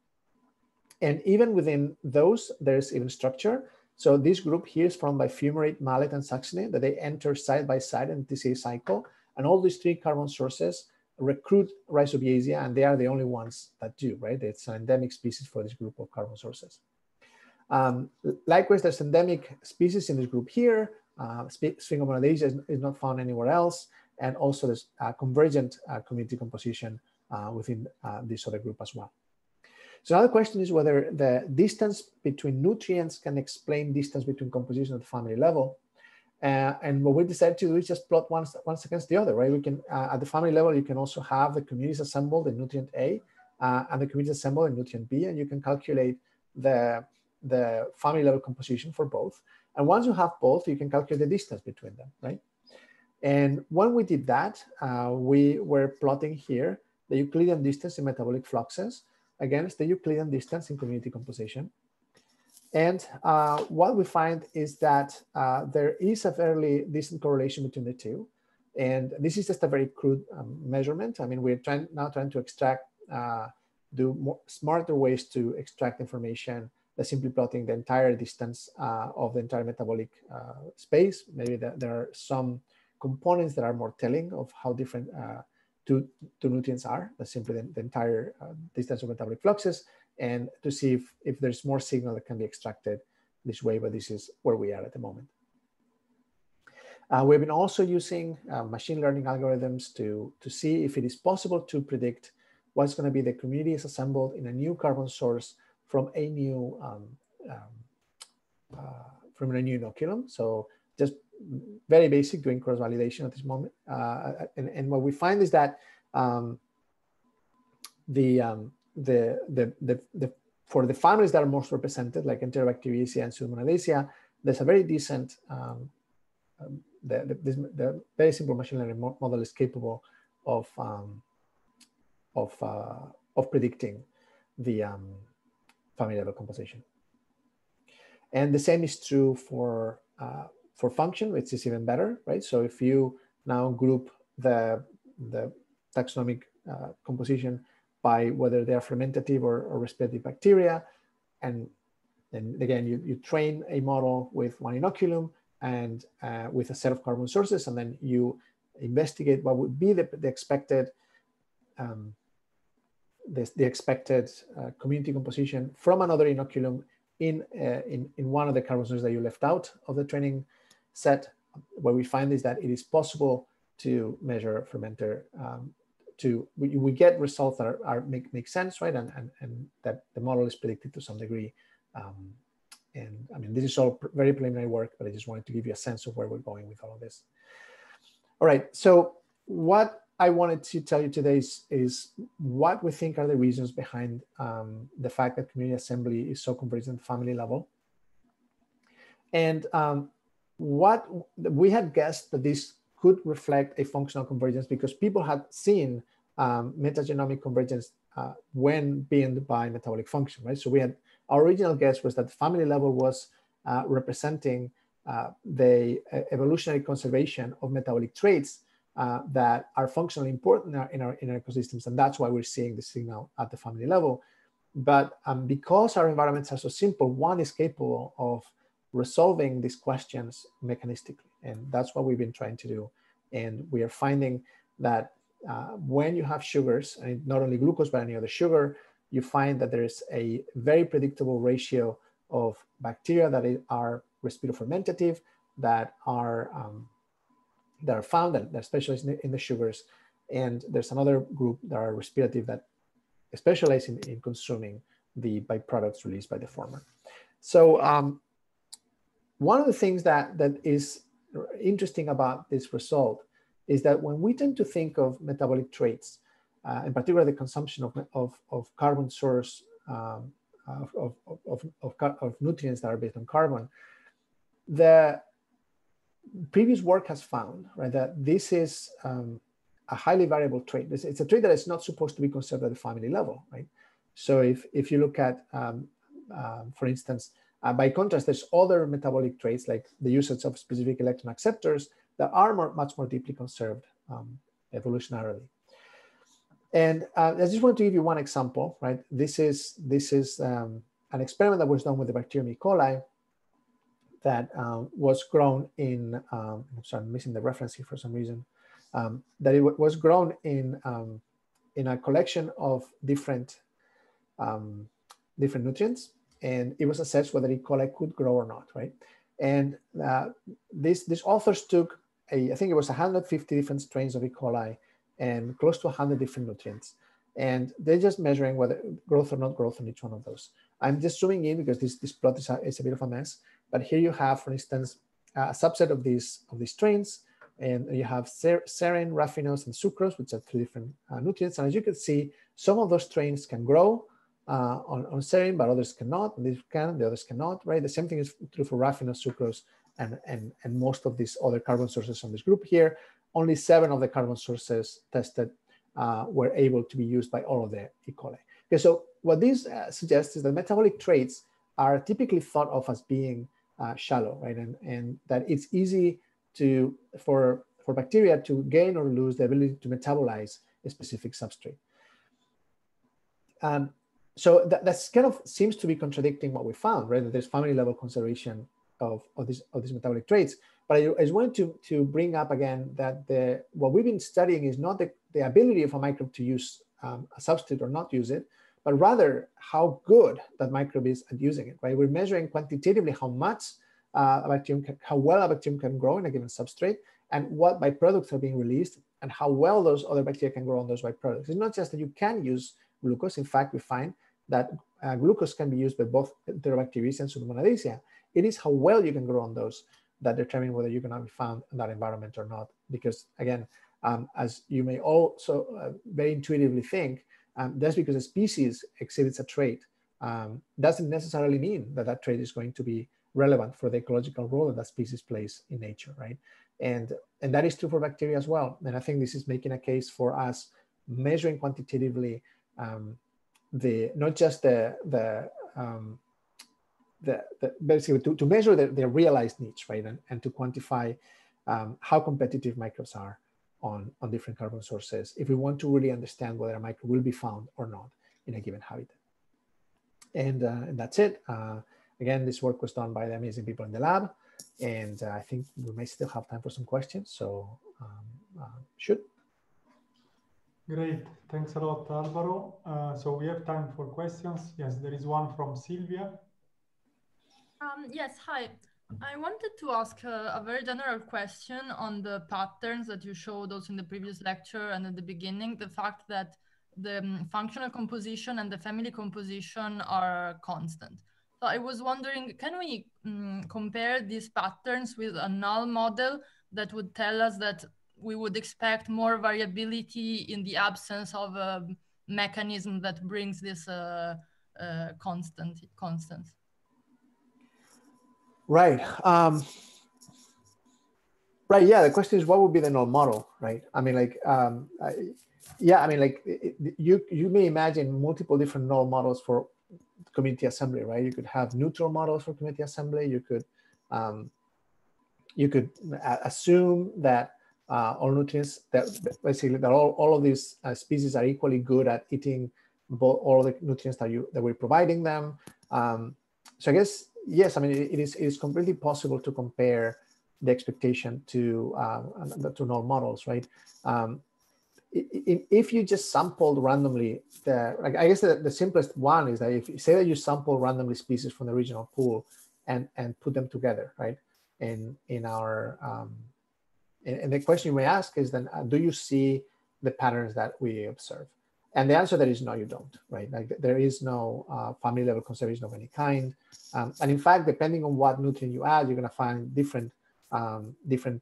and even within those, there's even structure. So this group here is formed by fumarate, malate, and succinate that they enter side by side in the TCA cycle. And all these three carbon sources recruit Rhizobiaceae, and they are the only ones that do, right? It's an endemic species for this group of carbon sources. Um, likewise, there's endemic species in this group here. Uh, Sphingomyelinaceae is, is not found anywhere else. And also there's a convergent uh, community composition uh, within uh, this other group as well. So now the question is whether the distance between nutrients can explain distance between composition at the family level. Uh, and what we decided to do is just plot one, once against the other, right? We can, uh, at the family level, you can also have the communities assembled in nutrient A uh, and the communities assembled in nutrient B, and you can calculate the the family level composition for both. And once you have both, you can calculate the distance between them, right? And when we did that, uh, we were plotting here the Euclidean distance in metabolic fluxes against the Euclidean distance in community composition. And uh, what we find is that uh, there is a fairly decent correlation between the two. And this is just a very crude um, measurement. I mean, we're trying now trying to extract, uh, do more, smarter ways to extract information simply plotting the entire distance uh, of the entire metabolic uh, space. Maybe the, there are some components that are more telling of how different uh, two, two nutrients are. That's simply the, the entire uh, distance of metabolic fluxes and to see if, if there's more signal that can be extracted this way, but this is where we are at the moment. Uh, we've been also using uh, machine learning algorithms to, to see if it is possible to predict what's going to be the communities assembled in a new carbon source from a new um, um, from a new inoculum. So just very basic doing cross validation at this moment. Uh, and, and what we find is that um, the, um, the, the, the, the, for the families that are most represented, like Enterobacteriaceae and Pseudomonadaceae, there's a very decent, um, um the, the, this, the, very simple machine learning model is capable of, of, uh, of predicting the um, family level composition. And the same is true for, uh, for function, which is even better, right? So if you now group the, the taxonomic uh, composition by whether they are fermentative or, or respirative bacteria, and then again, you, you train a model with one inoculum and uh, with a set of carbon sources, and then you investigate what would be the, the expected um, the, the expected uh, community composition from another inoculum in, uh, in, in one of the carbon that you left out of the training set. What we find is that it is possible to measure fermenter um, to, we, we, get results that are, are, make, make sense, right? And, and, and that the model is predicted to some degree. Um, and I mean, this is all very preliminary work, but I just wanted to give you a sense of where we're going with all of this. All right, so what I wanted to tell you today is, is what we think are the reasons behind um, the fact that community assembly is so convergent at family level. And um, what we had guessed that this could reflect a functional convergence because people had seen um, metagenomic convergence uh, when being by metabolic function, right? So we had, our original guess was that the family level was uh, representing uh, the uh, evolutionary conservation of metabolic traits uh, that are functionally important in our, in our, in our ecosystems. And that's why we're seeing the signal at the family level. But um, because our environments are so simple, one is capable of resolving these questions mechanistically. And that's what we've been trying to do. And we are finding that uh, when you have sugars, and not only glucose, but any other sugar, you find that there is a very predictable ratio of bacteria that are respiro-fermentative, that are um, that are found that, that specialize in, in, the sugars. And there's another group that are respirative that specialize in, in consuming the byproducts released by the former. So um, one of the things that, that is interesting about this result is that when we tend to think of metabolic traits, uh, in particular the consumption of, of, of carbon source um, of, of, of, of, nutrients that are based on carbon, the previous work has found right, that this is um, a highly variable trait. It's, it's, a trait that is not supposed to be conserved at the family level, right? So if, if you look at, um, uh, for instance, uh, by contrast, there's other metabolic traits like the usage of specific electron acceptors that are more, much more deeply conserved um, evolutionarily. And uh, I just want to give you one example, right? This is, this is um, an experiment that was done with the bacterium E. coli that um, was grown in, um, I'm sorry, I'm missing the reference here for some reason, um, that it was grown in, um, in a collection of different, um, different nutrients. And it was assessed whether E. coli could grow or not, right? And uh, this, these authors took, a, I think it was 150 different strains of E. coli and close to 100 different nutrients. And they're just measuring whether growth or not growth on each one of those. I'm just zooming in because this, this plot is a, is a bit of a mess. But here you have, for instance, a subset of these of these strains, and you have ser serine, raffinose, and sucrose, which are three different uh, nutrients. And as you can see, some of those strains can grow uh, on, on serine, but others cannot. And these can, the others cannot, right? The same thing is true for raffinose, sucrose, and, and, and most of these other carbon sources on this group here. Only seven of the carbon sources tested uh, were able to be used by all of the E. coli. Okay, so what this uh, suggests is that metabolic traits are typically thought of as being uh, shallow, right? And, and that it's easy to for, for bacteria to gain or lose the ability to metabolize a specific substrate. Um, so that that's kind of seems to be contradicting what we found, right? That there's family level conservation of, of, these, of these metabolic traits. But I, I just wanted to, to bring up again that the what we've been studying is not the, the ability of a microbe to use um, a substrate or not use it, but rather how good that microbe is at using it, right? We're measuring quantitatively how much uh, a bacterium, can, how well a bacterium can grow in a given substrate and what byproducts are being released and how well those other bacteria can grow on those byproducts. It's not just that you can use glucose. In fact, we find that uh, glucose can be used by both Enterobacteriaceae and Pseudomonadaceae. It is how well you can grow on those that determine whether you're going to be found in that environment or not. Because again, um, as you may also uh, very intuitively think, um, that's because a species exhibits a trait um, doesn't necessarily mean that that trait is going to be relevant for the ecological role that that species plays in nature, right? And, and that is true for bacteria as well. And I think this is making a case for us measuring quantitatively um, the, not just the, the, um, the, the, basically to, to measure the, the realized needs, right? And, and to quantify um, how competitive microbes are on, on different carbon sources if we want to really understand whether a microbe will be found or not in a given habitat. And, uh, and that's it. Uh, again, this work was done by the amazing people in the lab. And uh, I think we may still have time for some questions. So um, shoot. Great. Thanks a lot, Alvaro. Uh, so we have time for questions. Yes, there is one from Sylvia. Um, yes, hi. I wanted to ask a, a, very general question on the patterns that you showed also in the previous lecture and at the beginning, the fact that the um, functional composition and the family composition are constant. So I was wondering, can we um, compare these patterns with a null model that would tell us that we would expect more variability in the absence of a mechanism that brings this uh, uh, constant constants? Right. Um, right. Yeah. The question is, what would be the null model, right? I mean, like, um, I, yeah. I mean, like, it, you you may imagine multiple different null models for community assembly, right? You could have neutral models for community assembly. You could um, you could assume that uh, all nutrients that basically that all, all of these uh, species are equally good at eating all the nutrients that you that we're providing them. Um, so I guess yes, I mean, it, is it is completely possible to compare the expectation to uh, to null models, right? Um, if you just sampled randomly, the like I guess the, the simplest one is that if you say that you sample randomly species from the regional pool and and put them together, right? In in our um, and the question you may ask is then, uh, do you see the patterns that we observe? And the answer there is no, you don't, right? Like there is no uh, family level conservation of any kind. Um, and in fact, depending on what nutrient you add, you're gonna find different um, different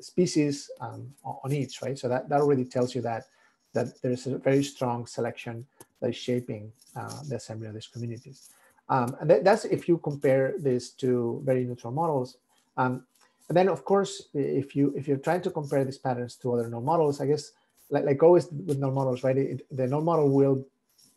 species um, on each, right? So that, that already tells you that that there's a very strong selection that is shaping uh, the assembly of these communities. Um, and that, that's if you compare this to very neutral models. Um, and then of course, if you if you're trying to compare these patterns to other null models, I guess like, like always with null models, right? It, the null model will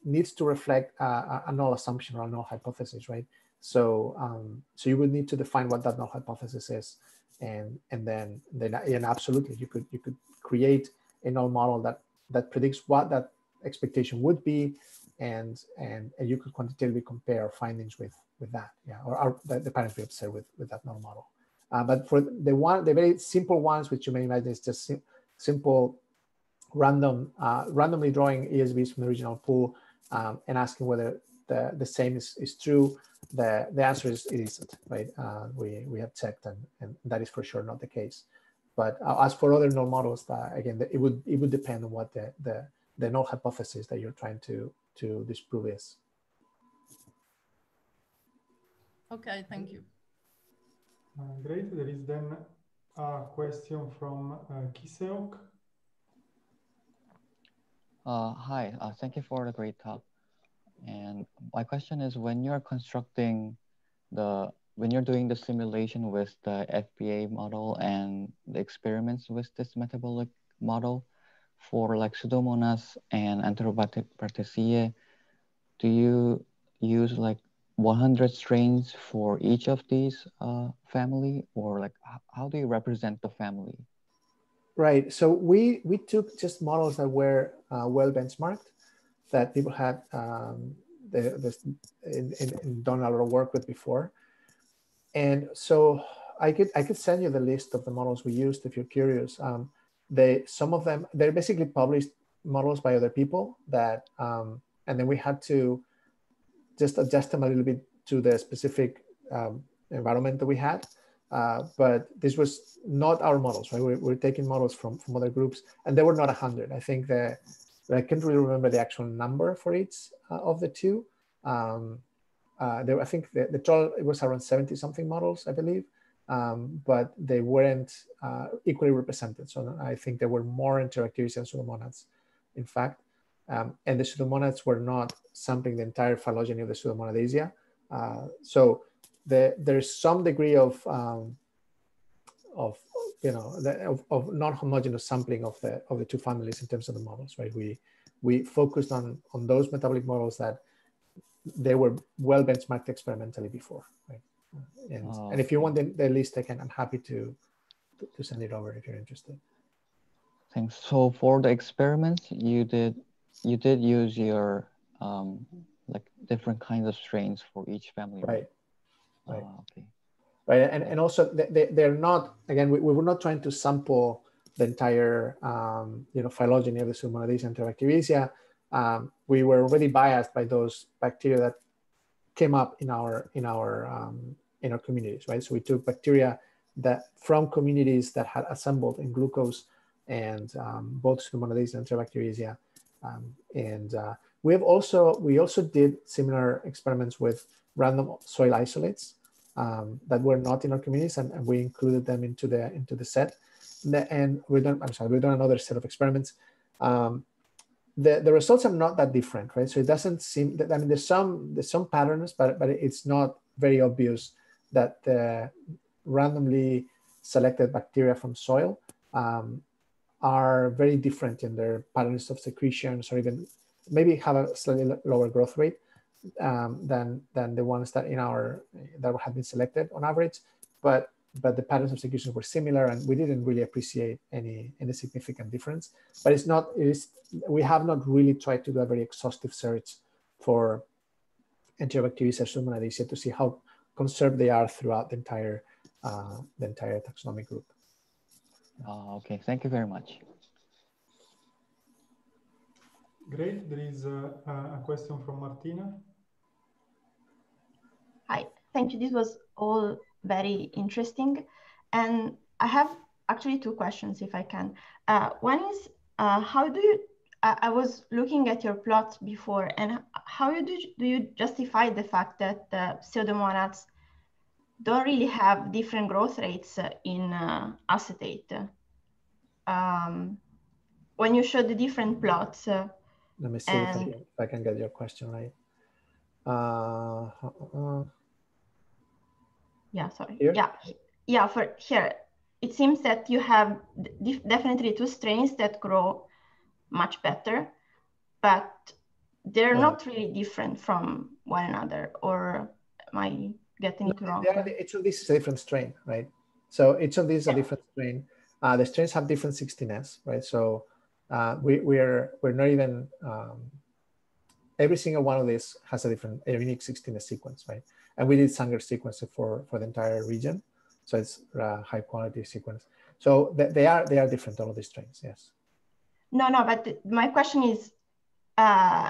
needs to reflect a, a null assumption or a null hypothesis, right? So um, so you would need to define what that null hypothesis is, and and then then and absolutely you could you could create a null model that that predicts what that expectation would be, and and and you could quantitatively compare findings with with that, yeah, or, or the, the patterns we observe with with that null model. Uh, but for the one, the very simple ones, which you may imagine is just sim simple random, uh, randomly drawing ESVs from the regional pool um, and asking whether the, the same is, is true, the, the answer is it isn't, right? Uh, we, we have checked and, and that is for sure not the case. But uh, as for other null models, uh, again, it would it would depend on what the, the, the null hypothesis that you're trying to, to disprove is. Okay, thank you. Uh, great. There is then a question from uh, Kiseok. Uh, hi, uh, thank you for the great talk. And my question is when you're constructing the, when you're doing the simulation with the FBA model and the experiments with this metabolic model for like Pseudomonas and Enterobacteriaceae, do you use like 100 strains for each of these uh, family or like how do you represent the family? Right. So we we took just models that were uh, well benchmarked, that people had um, in, in, done a lot of work with before, and so I could I could send you the list of the models we used if you're curious. Um, they some of them they're basically published models by other people that, um, and then we had to just adjust them a little bit to the specific um, environment that we had. Uh, but this was not our models, right? We're, we're, taking models from, from other groups, and they were not 100. I think that I can't really remember the actual number for each uh, of the two, Um, uh, there, I think the, the total it was around 70 something models, I believe, um, but they weren't uh, equally represented. So I think there were more interactivities than pseudomonads, in fact. Um, and the pseudomonads were not sampling the entire phylogeny of the pseudomonadaceae. Uh, so the, there's some degree of um, of you know the, of, of non-homogeneous sampling of the of the two families in terms of the models, right? We we focused on on those metabolic models that they were well benchmarked experimentally before, right? And, oh, and if you want the, the list, I can. I'm happy to to send it over if you're interested. Thanks. So for the experiments, you did you did use your um, like different kinds of strains for each family. Right. Right. Oh, okay. Right. And, and also they, they're not, again, we, we were not trying to sample the entire, um, you know, phylogeny of the Pseudomonadaceae and Enterobacteriaceae. Um, we were already biased by those bacteria that came up in our, in our, um, in our communities, right? So we took bacteria that from communities that had assembled in glucose and um, both Pseudomonadaceae and Enterobacteriaceae. Um, and uh, we have also, we also did similar experiments with random soil isolates um, that were not in our communities, and, and, we included them into the into the set. And we done, I'm sorry, we've done another set of experiments. Um, the, the results are not that different, right? So it doesn't seem that, I mean, there's some, there's some patterns, but, but it's not very obvious that the randomly selected bacteria from soil um, are very different in their patterns of secretions or even maybe have a slightly lower growth rate um, than than the ones that in our that have been selected on average, but but the patterns of execution were similar, and we didn't really appreciate any any significant difference. But it's not it is we have not really tried to do a very exhaustive search for Enterobacteria pseudomonadaceae to see how conserved they are throughout the entire uh, the entire taxonomic group. Oh, okay, thank you very much. Great. There is a, a question from Martina. Thank you. This was all very interesting. And I have actually two questions, if I can. Uh, one is, uh, how do you, uh, I was looking at your plots before, and how do you, do you justify the fact that the pseudomonads don't really have different growth rates in uh, acetate? Um, when you show the different plots, uh, let me see if I, if, I can, get your question right. Yeah sorry. Here? yeah. Yeah for here. It seems that you have definitely two strains that grow much better but they're not really different from one another or am i getting it wrong? each of these is a different strain right? So each of these is yeah. a different strain. Uh, the strains have different 16s right? So uh, we, we're we're not even um, every single one of these has a different a unique 16s sequence right and we did Sanger sequences for, for the entire region. So it's a high quality sequence. So th they are they are different, all of these strains, yes. No, no, but my question is, uh,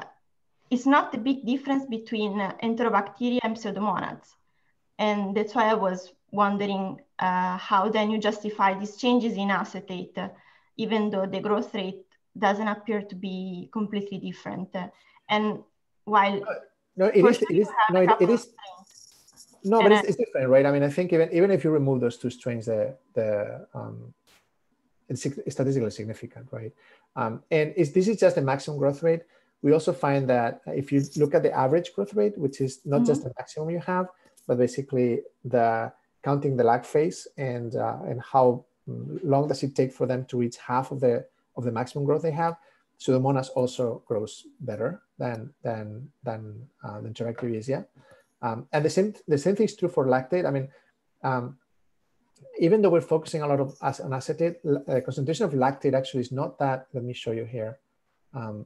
it's not the big difference between uh, Enterobacteria and Pseudomonads. And that's why I was wondering uh, how then you justify these changes in acetate, uh, even though the growth rate doesn't appear to be completely different. and while no, it is, it is, no, it, it is, no, but it's, it's, different, right? I mean, I think even even if you remove those two strains, the the um, it's, statistically significant, right? Um, and is this is just the maximum growth rate. We also find that if you look at the average growth rate, which is not mm -hmm. just the maximum you have, but basically the counting the lag phase and uh, and how long does it take for them to reach half of the of the maximum growth they have. Pseudomonas also grows better than than than uh, the Enterobacteriaceae. Um, and the same, the same thing is true for lactate. I mean, um, even though we're focusing a lot of as on acetate, uh, concentration of lactate actually is not that, let me show you here. Um,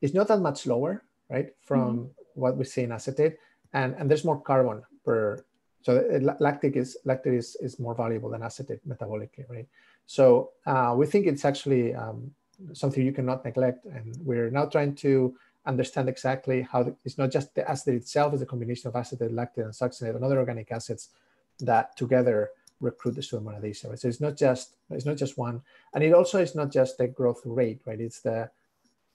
it's not that much lower, right, from mm -hmm. what we see in acetate. And, and there's more carbon per, so lactic is, lactate is, is more valuable than acetate metabolically, right? So uh, we think it's actually um, something you cannot neglect. And we're now trying to understand exactly how the, it's not just the acid itself, it's a combination of acetate, lactate, and succinate and other organic acids that together recruit the pseudomonadaceae. Right? So it's not just it's not just one, and it also is not just the growth rate, right? It's the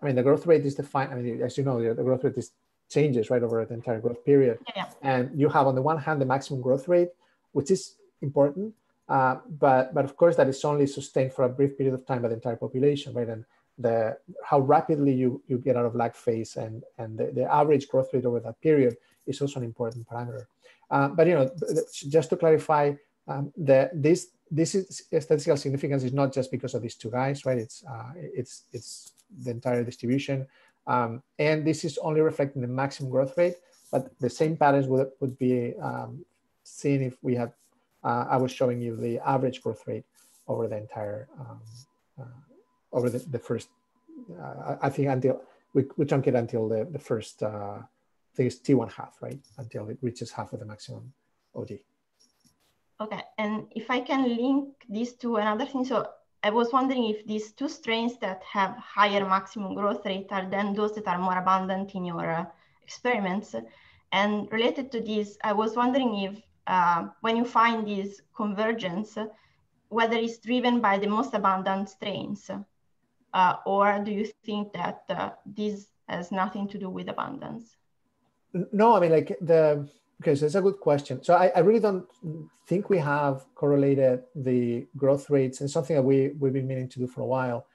I mean the growth rate is defined. I mean, as you know, the growth rate is changes right over the entire growth period. Yeah. And you have on the one hand the maximum growth rate, which is important, uh, but but of course that is only sustained for a brief period of time by the entire population, right? And the how rapidly you you get out of lag phase and and the, the average growth rate over that period is also an important parameter. Uh, but you know, just to clarify, um, the this this is statistical significance is not just because of these two guys, right? It's uh, it's it's the entire distribution. Um, and this is only reflecting the maximum growth rate, but the same patterns would, would be um, seen if we had, uh, I was showing you the average growth rate over the entire, um, uh, over the, the first, uh, I think until, we, we chunk it until the, the first, uh, I think it's T1 half, right? Until it reaches half of the maximum OD. Okay, and if I can link this to another thing, so I was wondering if these two strains that have higher maximum growth rate are then those that are more abundant in your uh, experiments. And related to this, I was wondering if uh, when you find this convergence, whether it's driven by the most abundant strains, uh, or do you think that uh, this has nothing to do with abundance? No, I mean, like the Okay, so it's a good question. So I, I, really don't think we have correlated the growth rates and something that we, we've been meaning to do for a while,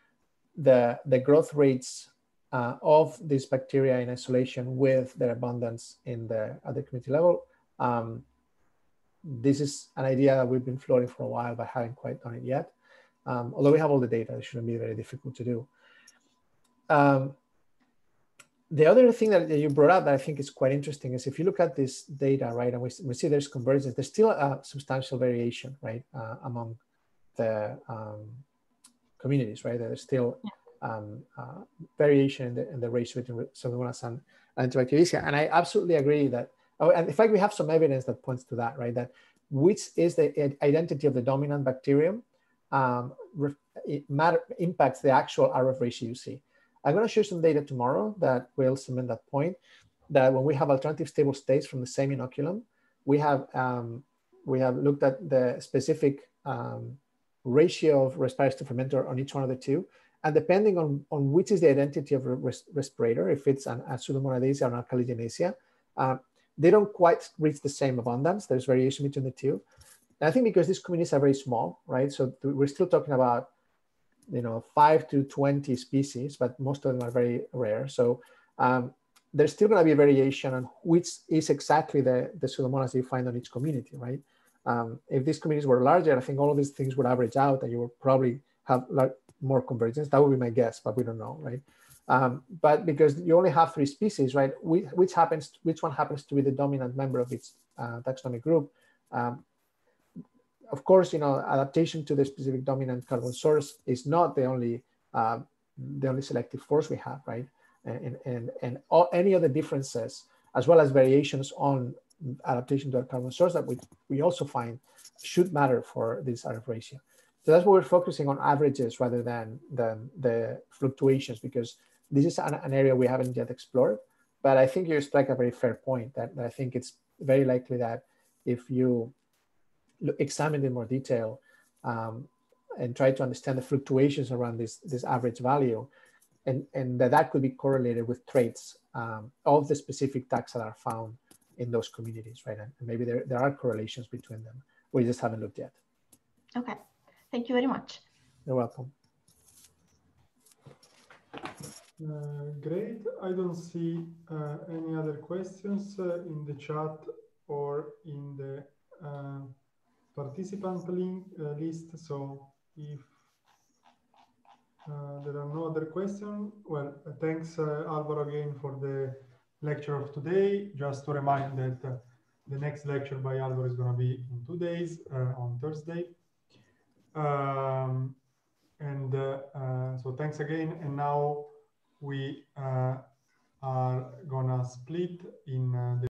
the, the growth rates uh, of these bacteria in isolation with their abundance in the, at the community level. Um, this is an idea that we've been floating for a while, but haven't quite done it yet. Um, although we have all the data, it shouldn't be very difficult to do. Um, the other thing that you brought up that I think is quite interesting is if you look at this data, right, and we, we see there's convergence, there's still a substantial variation, right, uh, among the um, communities, right? There's still um, uh, variation in the, in the ratio between Pseudomonas and Enterobacteriaceae. And I absolutely agree that, oh, and in fact, we have some evidence that points to that, right? That which is the identity of the dominant bacterium um, it matter, impacts the actual RF ratio you see. I'm going to show some data tomorrow that will cement that point. That when we have alternative stable states from the same inoculum, we have um, we have looked at the specific um, ratio of respiratory to fermenter on each one of the two, and depending on, on which is the identity of res respirator, if it's an, a pseudomonadaceae or an alcaligenaceae, uh, they don't quite reach the same abundance. There's variation between the two. And I think because these communities are very small, right? So we're still talking about you know, five to 20 species, but most of them are very rare. So um, there's still going to be variation on which is exactly the, the pseudomonas you find on each community, right? Um, if these communities were larger, I think all of these things would average out and you would probably have more convergence. That would be my guess, but we don't know, right? Um, but because you only have three species, right? Which happens, which one happens to be the dominant member of each uh, taxonomic group? Um, of course, you know, adaptation to the specific dominant carbon source is not the only uh, the only selective force we have, right? And and and all, any other differences, as well as variations on adaptation to a carbon source that we we also find should matter for this RF ratio. So that's what we're focusing on averages rather than than the fluctuations because this is an, an area we haven't yet explored. But I think you strike a very fair point that, that I think it's very likely that if you examine in more detail um, and try to understand the fluctuations around this, this average value and, and that, that could be correlated with traits um, of the specific taxa that are found in those communities, right? And maybe there, there are correlations between them. We just haven't looked yet. Okay, thank you very much. You're welcome. Uh, great. I don't see uh, any other questions uh, in the chat or in the uh, participant link, uh, list. So if uh, there are no other questions, well, uh, thanks uh, Alvaro again for the lecture of today. Just to remind that uh, the next lecture by Alvaro is going to be in two days uh, on Thursday. Um, and so thanks again. And now we are gonna split in the